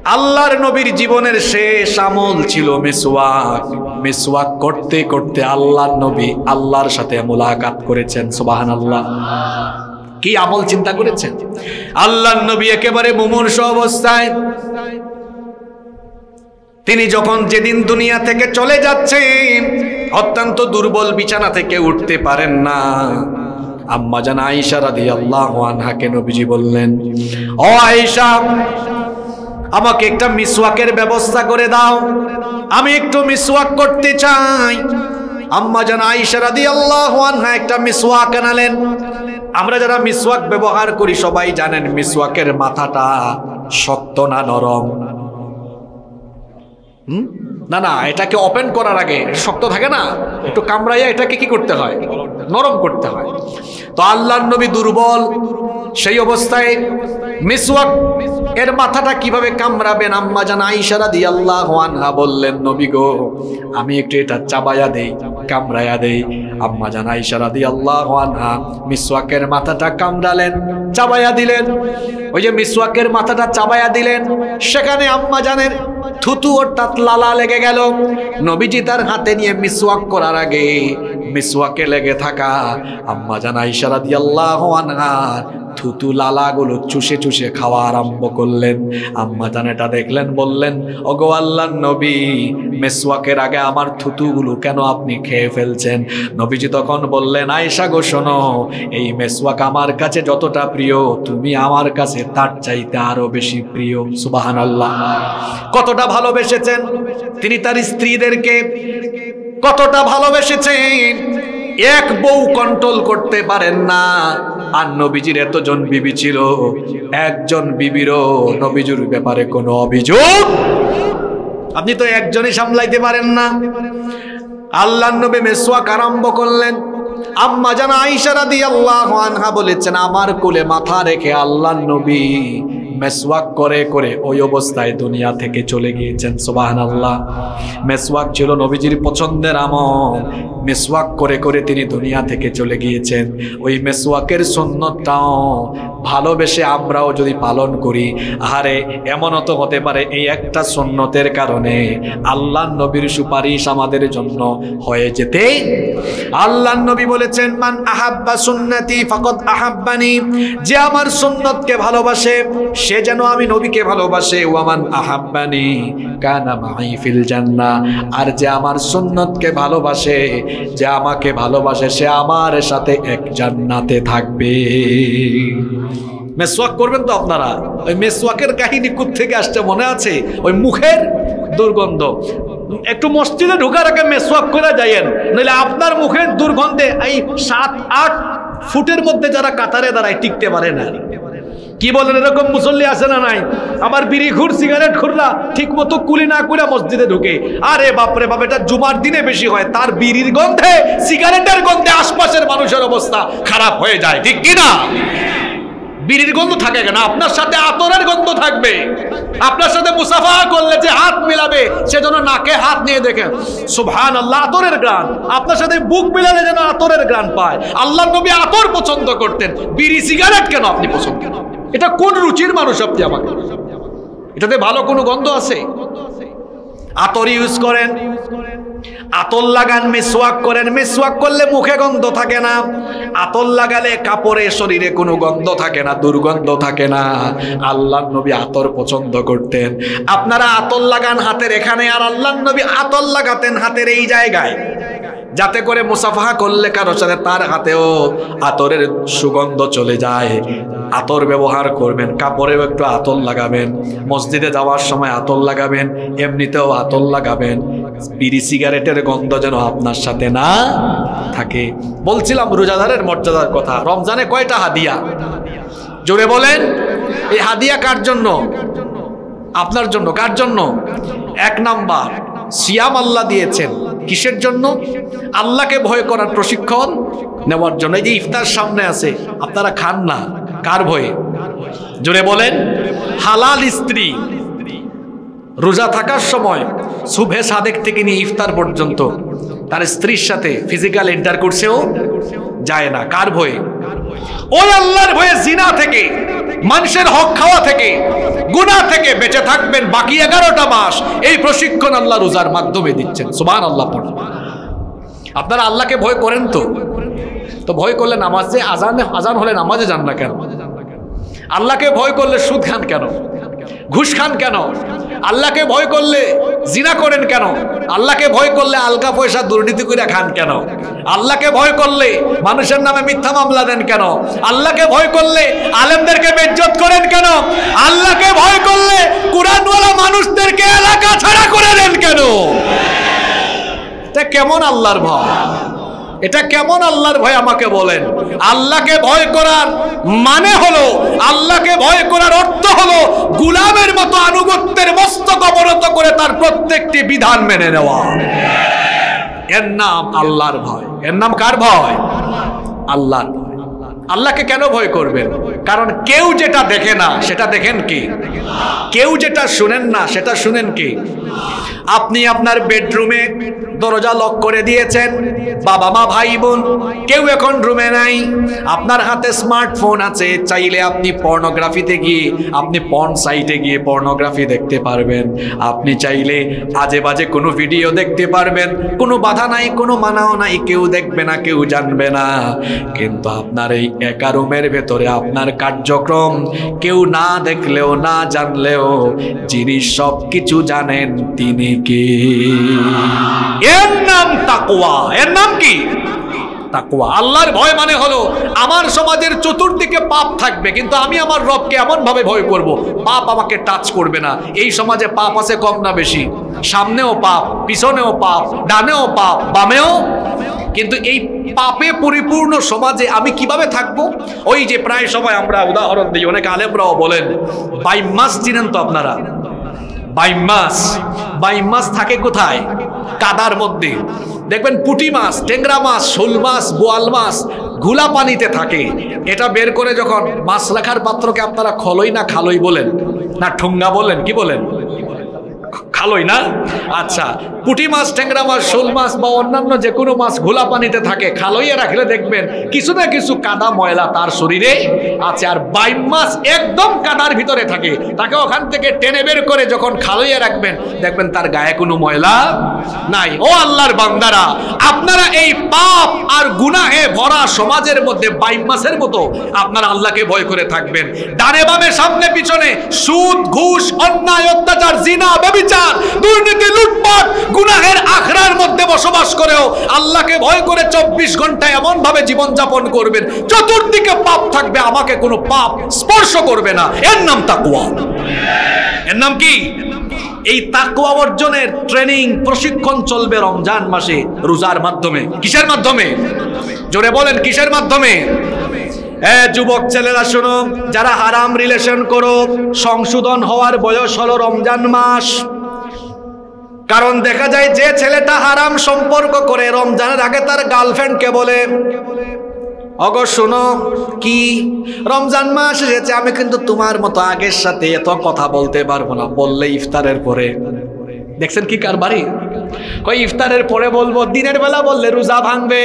আল্লাহর নবীর জীবনের শেষ আমল ছিল মিসওয়াক। মিসওয়াক করতে করতে আল্লাহর নবী আল্লাহর সাথে মোলাকাত করেছেন সুবাহান আল্লাহ কি আমল চিন্তা করেছেন? আল্লাহর নবী একেবারে মুমূর্ষ অবস্থায়। তিনি যখন যেদিন দুনিয়া থেকে চলে যাচ্ছেন অত্যন্ত দুর্বল বিছানা থেকে উঠতে পারেন না। আম্মা জান আয়েশা রাদিয়াল্লাহু আনহাকে নবীজি বললেন, ও আয়েশা, আমাকে একটা মিসওয়াকের ব্যবস্থা করে দাও। আমি একটু মিসওয়াক করতে চাই। আম্মা জান আয়েশা রাদিয়াল্লাহু আনহা একটা মিসওয়াক আনালেন। আমরা যারা মিসওয়াক ব্যবহার করি সবাই জানেন মিসওয়াকের মাথাটা শক্ত না নরম। হুম? না না, এটাকে ওপেন করার আগে শক্ত থাকে না? একটু কামড়াইয়া এটাকে কি করতে হয়? নরম করতে হয়। তো আল্লাহর নবী দুর্বল, সেই অবস্থায় মিসওয়াক এর মাথাটা কীভাবে কামড়াবেন? আম্মা জান আয়েশা রাদিয়াল্লাহু আনহা বললেন, নবী গো, আমি একটু এটা চাবায়া দেই কামড়ায়া দেই। আম্মা জান আয়েশা রাদিয়াল্লাহু আনহা মিসওয়াকের মাথাটা কামড়ালেন চাবায়া দিলেন। ওই যে মিসওয়াকের মাথাটা চাবায়া দিলেন, সেখানে আম্মা জানের থুতু অর্থাৎ লালা লেগে গেল। নবীজি তার হাতে নিয়ে মিসওয়াক করার আগে মিসওয়াকে লেগে থাকা আম্মা জান আয়েশা রাদিয়াল্লাহু আনহা থুতু লালাগুলো চুষে চুষে খাওয়া আরম্ভ করলেন। আম্মা জান এটা দেখলেন, বললেন, ওগো আল্লাহর নবী, মেসওয়াকের আগে আমার থুতুগুলো কেন আপনি খেয়ে ফেলছেন? নবীজি তখন বললেন, আয়েশা গো, শোনো, এই মেসওয়াক আমার কাছে যতটা প্রিয়, তুমি আমার কাছে তার চাইতে আরও বেশি প্রিয়। সুবাহান আল্লাহ কতটা ভালোবেসেছেন তিনি তার স্ত্রীদেরকে। কতটা ভালোবেসেছেন? এক বউ কন্ট্রোল করতে পারেন না। আর নবীজির এতজন বিবি ছিল, একজন বিবিরও নবীজুর ব্যাপারে কোনো অভিযোগ? আপনি তো একজনই সামলাইতে পারেন না। আল্লাহ নবী মেসওয়াক আরম্ভ করলেন। আম্মা জানা আইসা রাদিয়াল্লাহু আনহা বলেছেন, আমার কোলে মাথা রেখে আল্লাহ নবী মেসওয়াক করে করে ওই অবস্থায় দুনিয়া থেকে চলে গিয়েছেন। সুবহানাল্লাহ। মেসওয়াক ছিল নবীজির পছন্দের আমল। মেসওয়াক করে করে তিনি দুনিয়া থেকে চলে গিয়েছেন। ওই মেসওয়াকের সুন্নতটাও ভালোবেসে আমরাও যদি পালন করি, আহারে এমনও তো হতে পারে এই একটা সুন্নতের কারণে আল্লাহ নবীর সুপারিশ আমাদের জন্য হয়ে যেতে। আল্লাহ নবী বলেছেন, মান আহাব্বা সুন্নতি ফাকাদ আহাব্বানি যে আমার সুন্নতকে ভালোবাসে, সে যেন আমি নবীকে ভালোবাসে ও আমান আহাব্বানি কানা মাই ফিল জান্নাহ আর যে আমার সুন্নতকে ভালোবাসে, যে আমাকে ভালোবাসে, সে আমার সাথে এক জান্নাতে থাকবে। মেসওয়াক করবেন তো আপনারা? ওই মেসওয়াকের কাহিনী থেকে আসছে, মনে আছে? ওই মুখের দুর্গন্ধ। একটু মসজিদে ঢোকার আগে মেসওয়াক করে যাইয়েন নইলে আপনার মুখের দুর্গন্ধে এই সাত, আট ফুটের মধ্যে যারা কাতারে দাঁড়ায় টিকতে পারে না। কি বলেন, এরকম মুসল্লি আছে না নাই? আমার বিড়ি ঘুর, সিগারেট ঘুরলা ঠিক মতো কুলি না করে মসজিদে ঢুকে। আরে বাপরে বাপ, এটা জুমার দিনে বেশি হয়। তার বিড়ির গন্ধে, সিগারেটের গন্ধে আশপাশের মানুষের অবস্থা খারাপ হয়ে যায়, ঠিক কি না? বিড়ির গন্ধ থাকে কেন? আপনার সাথে আতরের গন্ধ থাকবে। আপনার সাথে মুসাফা করলে যে হাত মিলাবে, সেজন্য নাকে হাত নিয়ে দেখেন। সুবহান আল্লাহ আতরের গ্রান আপনার সাথে বুক মিলালে যেন আতরের গ্রান পায়। আল্লাহ নবী আতর পছন্দ করতেন। বিড়ি, সিগারেট কেন আপনি পছন্দ এটা কোন রুচির মানুষ আপনি আমাকে? এটাতে ভালো কোনো গন্ধ আছে? আতর ইউজ করেন। আতর লাগান, মিসওয়াক করেন। মিসওয়াক করলে মুখে গন্ধ থাকে না। আতল লাগালে কাপড়ে শরীরে কোনো গন্ধ থাকে না, দুর্গন্ধ থাকে না। আল্লাহ নবী আতর পছন্দ করতেন। আপনারা আতল লাগান হাতের এখানে আর আল্লাহ নবী আতর লাগাতেন হাতের এই জায়গায়। যাতে করে মুসাফা করলে কারও সাথে তার হাতেও আতরের সুগন্ধ চলে যায়। আতর ব্যবহার করবেন, কাপড়েও একটু আতর লাগাবেন, মসজিদে যাওয়ার সময় আতর লাগাবেন, এমনিতেও আতর লাগাবেন, বিড়ি সিগারেটের গন্ধ যেন আপনার সাথে না থাকে। বলছিলাম রোজাদারের মর্যাদার কথা, রমজানে কয়টা হাদিয়া? জোরে বলেন, এই হাদিয়া কার জন্য? আপনার জন্য, কার জন্য? এক নাম্বার, সিয়াম আল্লাহ দিয়েছেন। কিসের জন্য? আল্লাহকে ভয় করার প্রশিক্ষণ নেওয়ার জন্য। এই যে ইফতার সামনে আছে, আপনারা খান না, কার ভয়ে? জোরে বলেন, হালাল স্ত্রী রোজা থাকার সময় শুভে সাদেক থেকে নিয়ে ইফতার পর্যন্ত তার স্ত্রীর সাথে ফিজিক্যাল এন্টার করছেও যায় না। কার ভয়ে? ওই আল্লাহর ভয়ে জিনা থেকে, মানুষের হক খাওয়া থেকে, গুনাহ থেকে বেঁচে থাকবেন বাকি এগারোটা মাস। এই প্রশিক্ষণ আল্লাহ রোজার মাধ্যমে দিচ্ছেন। সুবান আল্লাহ আপনারা আল্লাহকে ভয় করেন তো? তো ভয় করলে নামাজে আজান আজান হলে নামাজে যান না কেন? আল্লাহকে ভয় করলে সুদ খান কেন? ঘুষ খান কেন? আল্লাহকে ভয় করলে জিনা করেন কেন? আল্লাহকে ভয় করলে আলগা পয়সা দুর্নীতি করে খান কেন? আল্লাহকে ভয় করলে মানুষের নামে মিথ্যা মামলা দেন কেন? আল্লাহকে ভয় করলে আলেমদেরকে বেজ্জত করেন কেন? আল্লাহকে ভয় করলে কোরআনওয়ালা মানুষদেরকে এলাকা ছাড়া করে দেন কেন? এটা কেমন আল্লাহর ভয়? এটা কেমন আল্লাহর ভয় আমাকে বলেন? আল্লাহকে ভয় করার মানে হলো, আল্লাহকে ভয় করার অর্থ হলো গুলামের মতো আনুগত্যের মস্তক অবনত করে তার প্রত্যেকটি বিধান মেনে নেওয়া। এর নাম আল্লাহর ভয়। এর নাম কার ভয়? আল্লাহর ভয়। আল্লাহকে কেন ভয় করবেন? কারণ কেউ যেটা দেখে না, সেটা দেখেন কি? কেউ যেটা শুনেন না, সেটা শুনেন কি? আপনি আপনার বেডরুমে দরজা লক করে দিয়েছেন, বাবা মা, ভাই, বোন, কেউ এখন রুমে নাই। আপনার হাতে স্মার্টফোন আছে, চাইলে আপনি পর্নোগ্রাফিতে গিয়ে, আপনি পর্ন সাইটে গিয়ে পর্নোগ্রাফি দেখতে পারবেন। আপনি চাইলে আজে বাজে কোনো ভিডিও দেখতে পারবেন। কোনো বাধা নাই, কোনো মানাও নাই, কেউ দেখবে না, কেউ জানবে না। কিন্তু আপনার এই একা রুমের ভেতরে আপনার কার্যক্রম। কেউ না দেখলেও, না জানলেও, যিনি সব কিছু জানেন তিনি কে? এর নাম তাকওয়া। এর নাম কি? তাকওয়া। আল্লাহর ভয় মানে হলো, আমার সমাজের চতুর্দিকে পাপ থাকবে, কিন্তু আমি আমার রবকে এমন ভাবে ভয় করব, পাপ আমাকে টাচ করবে না। এই সমাজে পাপ আছে কম না বেশি। সামনেও পাপ, পিছনেও পাপ, ডানেও পাপ, বামেও কিন্তু এই পাপে পরিপূর্ণ সমাজে আমি কীভাবে থাকব? ওই যে প্রায় সময় আমরা উদাহরণ দিই, অনেক আলেমরাও বলেন বাইমাস চিনেন তো আপনারা? By mass. বাইমাস বাইমাস থাকে কোথায়? কাদার মধ্যে। দেখবেন পুটি মাছ টেংরা মাছ, শোল মাছ, বোয়াল মাছ ঘুলা পানিতে থাকে। এটা বের করে যখন মাছ রাখার পাত্রকে আপনারা খলই না খালই বলেন? না ঠুঙ্গা বলেন? কি বলেন? খালোই না? আচ্ছা পুঁটি মাছ, ট্যাংরা মাছ, শোল মাছ বা অন্যান্য যে কোনো মাছ ঘোলা পানিতে থাকে খালইয়ে রাখলে দেখবেন কিছু না কিছু কাদা ময়লা তার শরীরে আছে আর বাইম মাছ একদম কাদার ভিতরে থাকে। তাকে ওখান থেকে টেনে বের করে যখন খালইয়ে রাখবেন, দেখবেন তার গায়ে কোনো ময়লা নাই। ও আল্লাহর বান্দারা, আপনারা এই পাপ আর গুনাহে ভরা সমাজের মধ্যে বাইম মাছের মতো আপনারা আল্লাহকে ভয় করে থাকবেন। ডানে বামে, সামনে, পিছনে, সুদ, ঘুষ, অন্যায়, অত্যাচার, জিনা ব্যবিচার দুর্নীতি, লুটপাট, গুনাহের আখড়ার মধ্যে বসবাস করেও আল্লাহকে ভয় করে চব্বিশ ঘণ্টা এমন ভাবে জীবন করবেন, চতুর্দিকে পাপ থাকবে, আমাকে কোনো পাপ স্পর্শ করবে না। এর নাম তাকুয়া এর নাম কি? এই তাকুয়া অর্জনের ট্রেনিং, প্রশিক্ষণ চলবে রমজান মাসে রোজার মাধ্যমে। কিসের মাধ্যমে? জোরে বলেন, কিসের মাধ্যমে? যুবক ছেলেরা, শোনো, যারা হারাম রিলেশন করো, সংশোধন হওয়ার বয়স হলো রমজান মাস। কারণ দেখা যায় যে ছেলেটা হারাম সম্পর্ক করে, রমজানের আগে তার গার্লফ্রেন্ডকে বলে, অগ, শোনো, কি? রমজান মাস এসেছে, আমি কিন্তু তোমার মতো আগের সাথে এত কথা বলতে পারব না। বললে ইফতারের পরে। দেখছেন কি কার বাড়ি কই, ইফতারের পরে বলব, দিনের বেলা বললে রোজা ভাঙবে।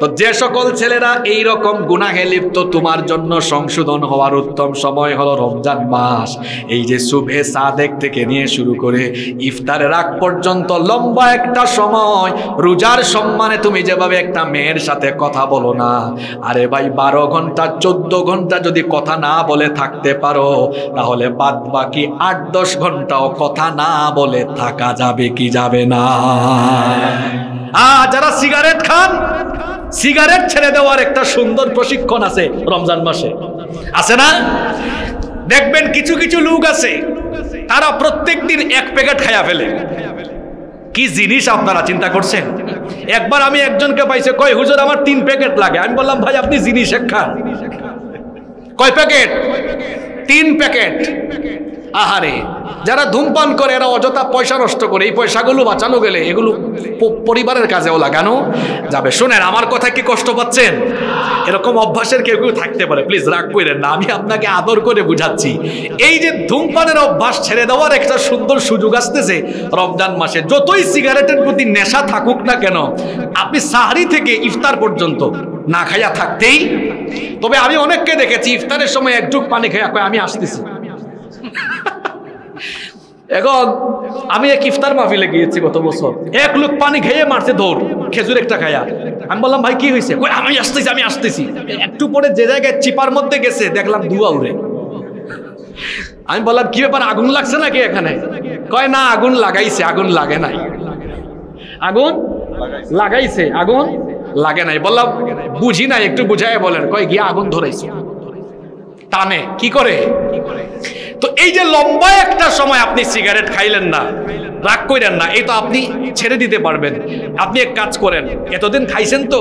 তো যে সকল ছেলেরা এই রকম গুনাহে লিপ্ত, তোমার জন্য সংশোধন হওয়ার উত্তম সময় হলো রমজান মাস। এই যে শুভে সাদেক থেকে নিয়ে শুরু করে ইফতারের আগ পর্যন্ত লম্বা একটা সময়, রোজার সম্মানে তুমি যেভাবে একটা মেয়ের সাথে কথা বলো না। আরে ভাই, বারো ঘণ্টা, চোদ্দ ঘণ্টা যদি কথা না বলে থাকতে পারো, তাহলে বাদ বাকি আট দশ ঘন্টাও কথা না বলে থাকা। যাবে কি যাবে না। আ, যারা সিগারেট খান, সিগারেট ছেড়ে দেওয়ার একটা সুন্দর প্রশিক্ষণ আছে রমজান মাসে। আছে না? দেখবেন কিছু কিছু লোক আছে, তারা প্রত্যেক দিন এক প্যাকেট খায়া ফেলে। কি জিনিস আপনারা চিন্তা করছেন? একবার আমি একজনকে পাইছে, কয়, হুজুর, আমার তিন প্যাকেট লাগে। আমি বললাম, ভাই, আপনি জিনিস এক খান। কয় প্যাকেট? তিন প্যাকেট। আহারে, যারা ধূমপান করে, এরা অযথা পয়সা নষ্ট করে, এই পয়সাগুলো বাঁচানো গেলে এগুলো পরিবারের কাজেও লাগানো যাবে, শোনেন, আমার কথা কি কষ্ট পাচ্ছেন? এরকম অভ্যাসের কেউ কেউ থাকতে পারে। প্লিজ, রাগ করেন না, আমি আপনাকে আদর করে বুঝাচ্ছি। এই যে ধূমপানের অভ্যাস ছেড়ে দেওয়ার একটা সুন্দর সুযোগ আসতেছে রমজান মাসে, যতই সিগারেটের প্রতি নেশা থাকুক না কেন, আপনি সাহারি থেকে ইফতার পর্যন্ত না খাইয়া থাকতেই, তবে আমি অনেককে দেখেছি, ইফতারের সময় একটুক পানি খাইয়া কয়, আমি আসতেছি। এখন আমি এক ইফতার মাহফিলে গিয়েছি গত বছর। এক লোক পানি খেয়ে মারছে দৌড় খেজুর একটা খায়া। আমি বললাম, ভাই, কি হয়েছে? আমি আসতেছি আমি আসতেছি। একটু পরে যে জায়গায় চিপার মধ্যে গেছে, দেখলাম ধুয়া উড়ে। আমি বললাম, কি ব্যাপার, আগুন লাগছে নাকি এখানে? কয়, না, আগুন লাগাইছে, আগুন লাগে নাই। আগুন লাগাইছে, আগুন লাগে নাই। বললাম, বুঝি নাই, একটু বুঝাই বলেন। কয়, গিয়ে আগুন ধরেছে টানে। কি করে? তো এই যে লম্বা একটা সময় আপনি সিগারেট খাইলেন না, রাগ করেন না, এই তো আপনি ছেড়ে দিতে পারবেন। আপনি এক কাজ করেন, এতদিন খাইছেন তো,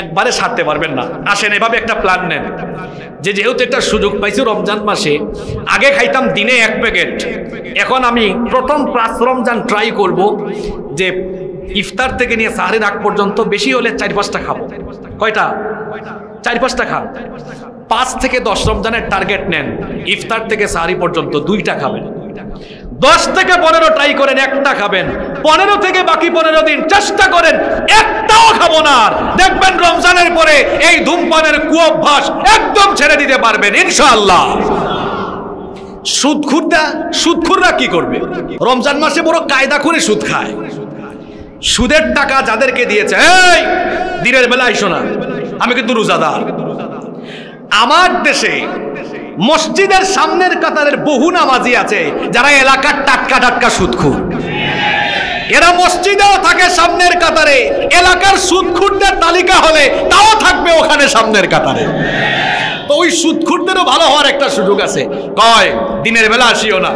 একবারে ছাড়তে পারবেন না। আসেন, এভাবে একটা প্ল্যান নেন। যে যেহেতু একটা সুযোগ পাইছি রমজান মাসে, আগে খাইতাম দিনে এক প্যাকেট। এখন আমি প্রথম প্লাস রমজান ট্রাই করব যে ইফতার থেকে নিয়ে সাহারির আগ পর্যন্ত বেশি হলে চার পাঁচটা খাব। কয়টা? চার পাঁচটা খান। পাঁচ থেকে দশ রমজানের টার্গেট নেন। ইফতার থেকে সাহারি পর্যন্ত দুইটা খাবেন। দশ থেকে পনেরো ট্রাই করেন, একটা খাবেন। পনেরো থেকে বাকি পনেরো দিন চেষ্টা করেন, একটাও খাব না। দেখবেন রমজানের পরে এই ধূমপানের কুঅভ্যাস একদম ছেড়ে দিতে পারবেন, ইনশাআল্লাহ। সুদখুরটা সুদখুররা কি করবে? রমজান মাসে বড় কায়দা করে সুদ খায়। সুদের টাকা যাদেরকে দিয়েছে দিনের বেলা আইসো না আমি কিন্তু রোজাদার। আমার দেশে মসজিদের সামনের কাতারের বহু নামাজি আছে, যারা এলাকার টাটকা টাটকা সুদখুর। এরা মসজিদেও থাকে সামনের কাতারে, এলাকার সুদখুরদের তালিকা হলে তাও থাকবে ওখানে সামনের কাতারে। তো ওই সুদখুরদেরও ভালো হওয়ার একটা সুযোগ আছে। কয়, দিনের বেলা আসিও না,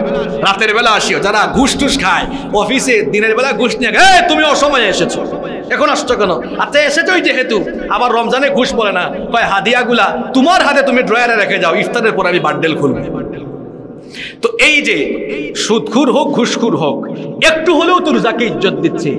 রাতের বেলা আসিও। যারা ঘুষ টুস খায়, অফিসে দিনের বেলা ঘুষ নিয়ে এ তুমি অসময়ে এসেছ, এখন আসছো কেন? আচ্ছা এসেছোই যেহেতু, আবার রমজানে ঘুষ পড়ে না। কয়, হাদিয়াগুলা, তোমার হাতে তুমি ড্রয়ারে রেখে যাও, ইফতারের পর আমি বান্ডেল খুলবো। তো এই যে সুদখুর হোক, ঘুষখুর হোক, একটু হলেও তো রোজাকে ইজ্জত দিচ্ছে,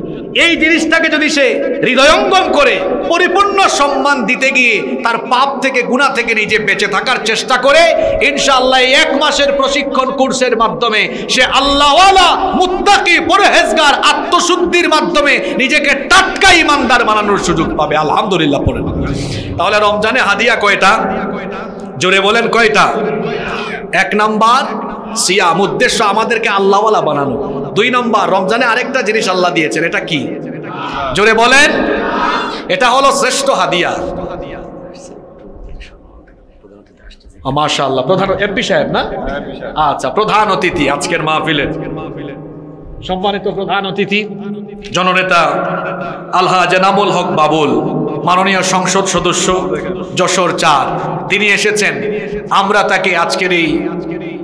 এই জিনিসটাকে যদি সে হৃদয়ঙ্গম করে, পরিপূর্ণ সম্মান দিতে গিয়ে তার পাপ থেকে গুণা থেকে নিজে বেঁচে থাকার চেষ্টা করে, ইনশাআল্লাহ এক মাসের প্রশিক্ষণ কোর্সের মাধ্যমে সে আল্লাহওয়ালা, মুত্তাকি, পরহেজগার, আত্মশুদ্ধির মাধ্যমে নিজেকে টাটকা ইমানদার বানানোর সুযোগ পাবে, আলহামদুলিল্লাহ পড়ে তাহলে রমজানে হাদিয়া কয়টা? জোরে বলেন কয়টা? এক নাম্বার সিয়াম, উদ্দেশ্য আমাদেরকে আল্লাহওয়ালা বানানো। দুই নম্বর, রমজানে আরেকটা জিনিস আল্লাহ দিয়েছেন, এটা কি? জোরে বলেন। এটা হলো শ্রেষ্ঠ হাদিয়া। প্রধান এমপি সাহেব না? আচ্ছা প্রধান অতিথি আজকের প্রধান অতিথি, জননেতা হক বাবুল, মাননীয় সংসদ সদস্য যশোর চার, তিনি এসেছেন। আমরা তাকে আজকের এই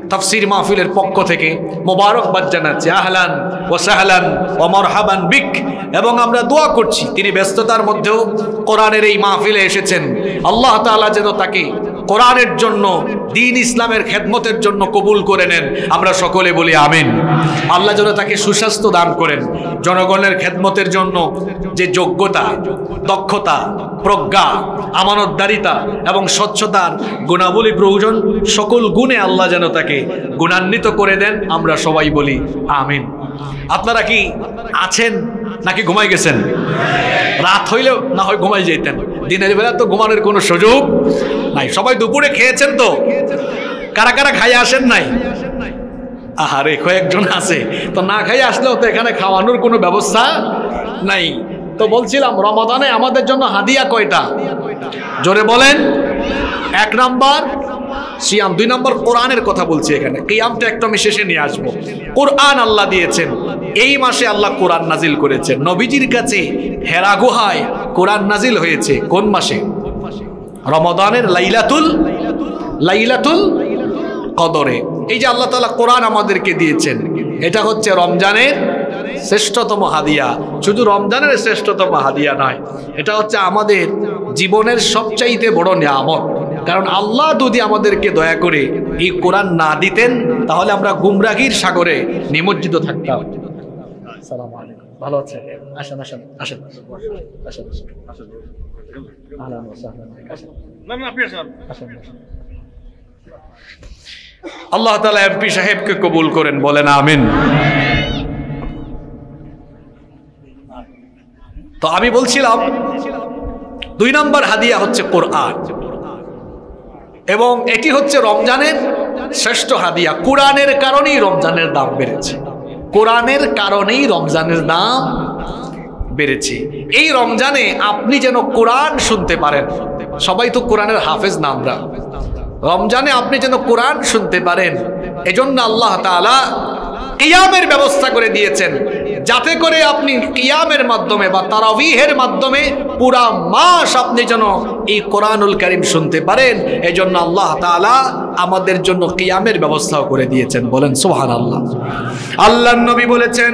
তাফসির মাহফিলের পক্ষ থেকে মোবারকবাদ জানাচ্ছি। আহলান ও সাহলান ও মরহাবান বিক। এবং আমরা দোয়া করছি, তিনি ব্যস্ততার মধ্যেও কোরআনের এই মাহফিলে এসেছেন। আল্লাহ তালা যেন তাকে কোরআনের জন্য, দিন ইসলামের খেদমতের জন্য কবুল করে নেন। আমরা সকলে বলি আমিন। আল্লাহ যেন তাকে সুস্বাস্থ্য দান করেন। জনগণের খেদমতের জন্য যে যোগ্যতা, দক্ষতা, প্রজ্ঞা, আমানতদারিতা এবং স্বচ্ছতার গুণাবলী প্রয়োজন, সকল গুণে আল্লাহ যেন তাকে গুণান্বিত করে দেন, আমরা সবাই বলি আমিন। আপনারা কি আছেন নাকি ঘুমাই গেছেন? রাত হইলেও না হয় ঘুমাই যেতেন দিনের বেলা তো ঘুমানোর কোনো সুযোগ নাই। সবাই দুপুরে খেয়েছেন তো? কারা কারা খাই আসেন নাই? আহারে, কয়েকজন আছে। তো না খাই আসলেও তো এখানে খাওয়ানোর কোনো ব্যবস্থা নাই। তো বলছিলাম রমাদানে আমাদের জন্য হাদিয়া কয়টা? জোরে বলেন। এক নাম্বার সিয়াম দুই নম্বর কোরআনের কথা বলছি এখানে। কিয়ামটা একটু আমি শেষে নিয়ে আসব। কোরআন আল্লাহ দিয়েছেন। এই মাসে আল্লাহ কোরআন নাজিল করেছেন। নবীজির কাছে হেরা গুহায় কোরআন নাজিল হয়েছে। কোন মাসে? রমাদানের লাইলাতুল লাইলাতুল কদরে। এই যে আল্লাহ তালা কোরআন আমাদেরকে দিয়েছেন। এটা হচ্ছে রমজানের শ্রেষ্ঠতম হাদিয়া। শুধু রমজানের শ্রেষ্ঠতম হাদিয়া নয়, এটা হচ্ছে আমাদের জীবনের সবচাইতে বড় নিয়ামত। কারণ আল্লাহ যদি আমাদেরকে দয়া করে এই কোরআন না দিতেন তাহলে আমরা গুমরাগির সাগরে নিমজ্জিত থাকতাম। আলাইকুম। ভালো আসেন আসেন আসেন। আসেন আল্লাহ তালা এমপি সাহেবকে কবুল করেন বলেন আমিন। তো আমি বলছিলাম দুই নম্বর হাদিয়া হচ্ছে কোরআন। এবং এটি হচ্ছে রমজানের শ্রেষ্ঠ হাদিয়া। কোরআনের কারণেই রমজানের দাম বেড়েছে। কোরআনের কারণেই রমজানের দাম বেড়েছে। এই রমজানে আপনি যেন কোরআন শুনতে পারেন। সবাই তো কোরআনের হাফেজ না আমরা। রমজানে আপনি যেন কোরআন শুনতে পারেন। এজন্য আল্লাহ তাআলা কিয়ামের ব্যবস্থা করে দিয়েছেন। যাতে করে আপনি কিয়ামের মাধ্যমে বা তারাবিহের মাধ্যমে পুরা মাস আপনি যেন এই কোরআনুল করিম শুনতে পারেন। এই জন্য আল্লাহ তালা আমাদের জন্য কিয়ামের ব্যবস্থাও করে দিয়েছেন। বলেন সোহান আল্লাহ আল্লাহ নবী বলেছেন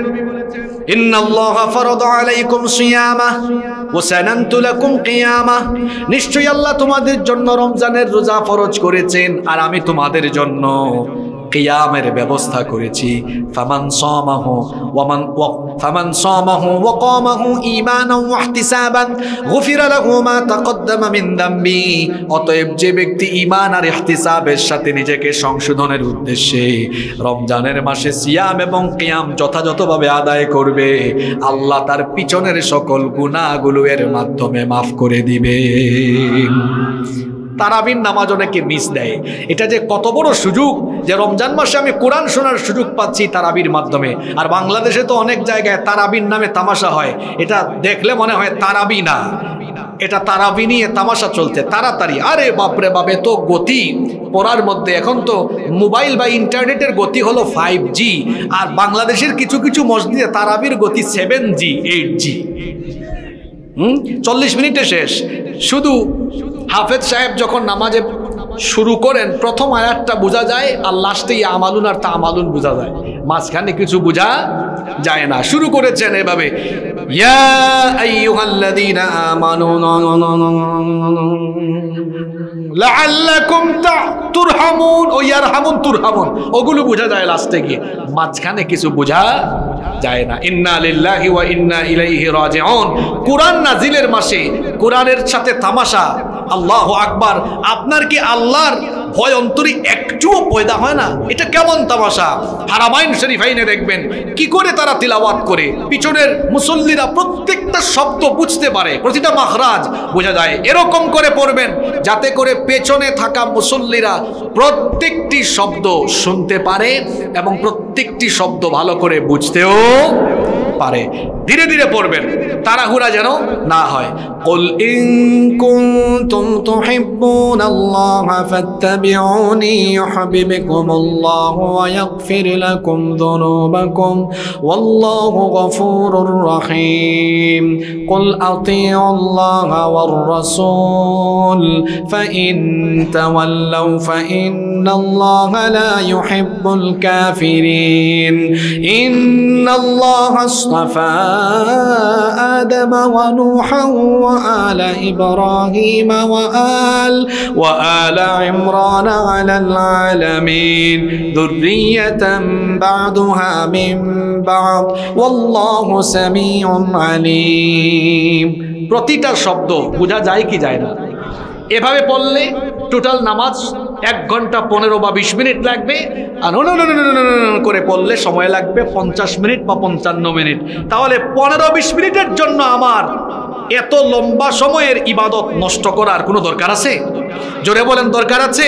নিশ্চয়ই আল্লাহ তোমাদের জন্য রমজানের রোজা ফরজ করেছেন, আর আমি তোমাদের জন্য। কিয়ামের ব্যবস্থা করেছি। ফামান সামাহু ওয়ামান ফামান সামাহু ওয়া কামাহু ঈমানান ওয়া ইহতিসাবান, গুফিরা লাহু মা তাকদ্দামা মিন দামবি। অতএব যে ব্যক্তি ঈমান আর ইহতিসাবের সাথে নিজেকে সংশোধনের উদ্দেশ্যে রমজানের মাসে সিয়াম এবং কিয়াম যথাযথভাবে আদায় করবে, আল্লাহ তার পিছনের সকল গুনাহগুলো এর মাধ্যমে মাফ করে দিবে তারাবিন নামাজ অনেকে মিস দেয়। এটা যে কত বড় সুযোগ যে রমজান মাসে আমি কোরআন শোনার সুযোগ পাচ্ছি তারাবির মাধ্যমে। আর বাংলাদেশে তো অনেক জায়গায় তারাবির নামে তামাশা হয়। এটা দেখলে মনে হয় তারাবি না। এটা তারাবি নিয়ে তামাশা চলছে, তাড়াতাড়ি। আরে বাপরে বাপে তো গতি। পড়ার মধ্যে এখন তো মোবাইল বা ইন্টারনেটের গতি হলো ফাইভ জি আর বাংলাদেশের কিছু কিছু মসজিদে তারাবির গতি সেভেন জি এইট জি হুম? চল্লিশ মিনিটে শেষ। শুধু হাফেজ সাহেব যখন নামাজে শুরু করেন, প্রথম আয়াতটা বোঝা যায় আর লাস্টে আমালুন আর তা আমালুন বোঝা যায়। মাঝখানে কিছু বোঝা যায় না। শুরু করেছেন এভাবে। ওগুলো বোঝা যায় লাস্টে গিয়ে। মাঝখানে কিছু বোঝা যায় না। ওয়া ইন্না কোরআন নাজিলের মাসে, কোরআনের সাথে তামাশা। আল্লাহু আকবার। আপনার কি আল্লাহর ভয় অন্তরে একটুও পয়দা হয় না। এটা কেমন তামাশা? হারামাইন শরীফাইনে দেখবেন, কি করে তারা তিলাওয়াত করে? পিছনের মুসল্লিরা প্রত্যেকটা শব্দ বুঝতে পারে। প্রতিটা মাখরাজ বোঝা যায়, এরকম করে পড়বেন যাতে করে পেছনে থাকা মুসল্লিরা প্রত্যেকটি শব্দ শুনতে পারে এবং প্রত্যেকটি শব্দ ভালো করে বুঝতেও পারে ধীরে ধীরে পড়বেন তাড়াহুড়া যেন না হয় قل إن كنتم تحبون الله فاتبعوني يحببكم الله ويغفر لكم ذنوبكم والله غفور رحيم قل أطيعوا الله والرسول فإن تولوا فإن الله لا يحب الكافرين إن الله اصطفى آدم ونوحا وآل إبراهيم وآل وآل عمران على العالمين ذرية بعدها من بعض والله سميع عليم প্রতিটা শব্দ বোঝা যায় কি যায় না এভাবে পড়লে টোটাল নামাজ এক ঘণ্টা পনেরো বা বিশ মিনিট লাগবে। আর করে পড়লে সময় লাগবে পঞ্চাশ মিনিট বা পঞ্চান্ন মিনিট। তাহলে পনেরো বিশ মিনিটের জন্য আমার এত লম্বা সময়ের ইবাদত নষ্ট করার কোনো দরকার আছে? জোরে বলেন, দরকার আছে?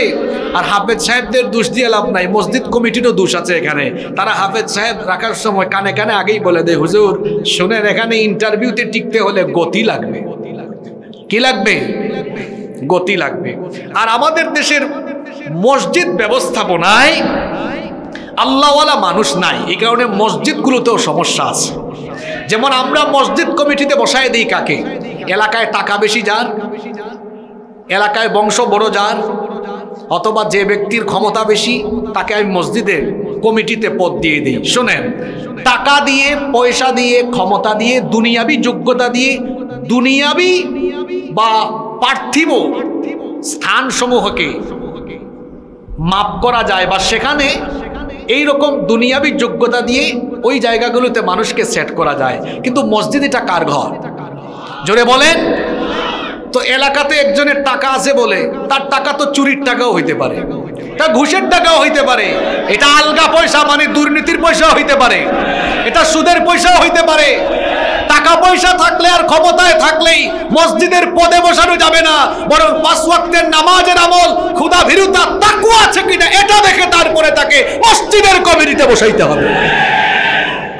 আর হাফেজ সাহেবদের দোষ দিয়ে লাভ নাই, মসজিদ কমিটিরও দোষ আছে এখানে। তারা হাফেজ সাহেব রাখার সময় কানে কানে আগেই বলে দেয়, হুজুর, শুনেন, এখানে ইন্টারভিউতে টিকতে হলে গতি লাগবে। কি লাগবে? গতি লাগবে। আর আমাদের দেশের মসজিদ ব্যবস্থাপনায় আল্লাহওয়ালা মানুষ নাই, এই কারণে মসজিদগুলোতেও সমস্যা আছে। যেমন আমরা মসজিদ কমিটিতে বসায় দিই কাকে? এলাকায় টাকা বেশি যার, এলাকায় বংশ বড় যার, অথবা যে ব্যক্তির ক্ষমতা বেশি, তাকে আমি মসজিদের কমিটিতে পদ দিয়ে দিই। শোনেন, টাকা দিয়ে, পয়সা দিয়ে, ক্ষমতা দিয়ে, দুনিয়াবি যোগ্যতা দিয়ে, দুনিয়াবি বা পার্থিব স্থানসমূহকে মাপ করা যায় বা সেখানে এই রকম দুনিয়াবি যোগ্যতা দিয়ে ওই জায়গাগুলোতে মানুষকে সেট করা যায়। কিন্তু মসজিদ এটা কার ঘর? জোরে বলেন। তো এলাকাতে একজনের টাকা আছে বলে, তার টাকা তো চুরির টাকাও হইতে পারে। তা ঘুষের টাকাও হইতে পারে। এটা আলগা পয়সা মানে দুর্নীতির পয়সাও হইতে পারে। এটা সুদের পয়সাও হইতে পারে। টাকা পয়সা থাকলে আর ক্ষমতায় থাকলেই মসজিদের পদে বসানো যাবে না, বরং পাঁচ ওয়াক্তের নামাজের আমল ক্ষুদা ভীরুতা তাকু আছে কিনা, এটা দেখে তারপরে তাকে মসজিদের কমিটিতে বসাইতে হবে।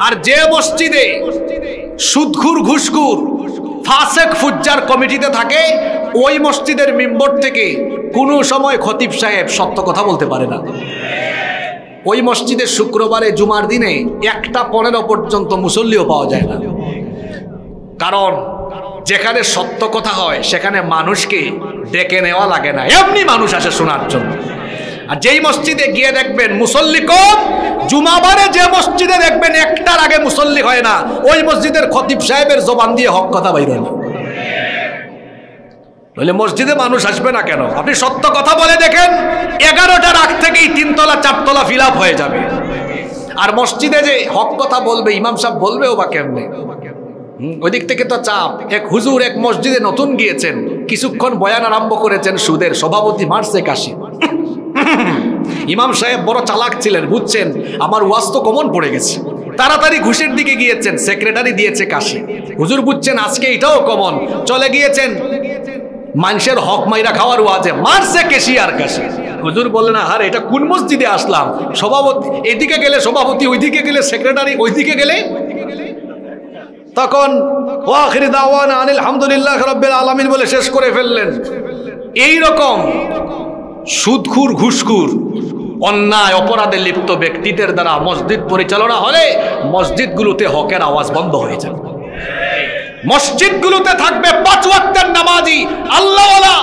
আর যে মসজিদে সুদখুর ঘুষখুর ফাসেক ফুজ্জার কমিটিতে থাকে, ওই মসজিদের মেম্বর থেকে কোনো সময় খতিব সাহেব সত্য কথা বলতে পারে না। ওই মসজিদের শুক্রবারে, জুমার দিনে একটা পনেরো পর্যন্ত মুসল্লিও পাওয়া যায় না। কারণ যেখানে সত্য কথা হয়, সেখানে মানুষকে ডেকে নেওয়া লাগে না। এমনি মানুষ আসে শোনার জন্য। আর যেই মসজিদে গিয়ে দেখবেন মুসল্লি কম, জুমাবারে যে মসজিদে দেখবেন একটার আগে মুসল্লি হয় না। ওই মসজিদের খতিব সাহেবের জবান দিয়ে হক কথা বাইর হয় না নইলে মসজিদে মানুষ আসবে না কেন? আপনি সত্য কথা বলে দেখেন, এগারোটার আগ থেকেই তিনতলা, চারতলা ফিল হয়ে যাবে। আর মসজিদে যে হক কথা বলবে, ইমাম সাহেব বলবেও বা কেমনে? ওইদিক থেকে তো চাপ। এক হুজুর এক মসজিদে নতুন গিয়েছেন, কিছুক্ষণ বয়ান আরম্ভ করেছেন সুদের, সভাপতি মারছে কাশি। ইমাম সাহেব বড় চালাক ছিলেন, বুঝছেন? আমার ওয়াজ তো কমন পড়ে গেছে। তাড়াতাড়ি ঘুষের দিকে গিয়েছেন, সেক্রেটারি দিয়েছে কাশি। হুজুর বুঝছেন, আজকে এটাও কমন। চলে গিয়েছেন। মানুষের হক মাইরা খাওয়ার ওয়াজে, মারছে আর কাশি। হুজুর বললেন আর এটা কোন মসজিদে আসলাম? সভাপতি, এদিকে গেলে সভাপতি, ওইদিকে গেলে সেক্রেটারি, ওইদিকে গেলে? তখন ওয়াখিরি দাওয়ান আনিল হামদুলিল্লাহ রব্বিল আলামিন বলে শেষ করে ফেললেন। এই রকম সুদখুর ঘুষখুর, অন্যায় অপরাধে লিপ্ত ব্যক্তিদের দ্বারা মসজিদ পরিচালনা হলে মসজিদগুলোতে হকের আওয়াজ বন্ধ হয়ে যাবে। মসজিদগুলোতে থাকবে পাঁচ ওয়াক্তের নামাজি, আল্লাহওয়ালা।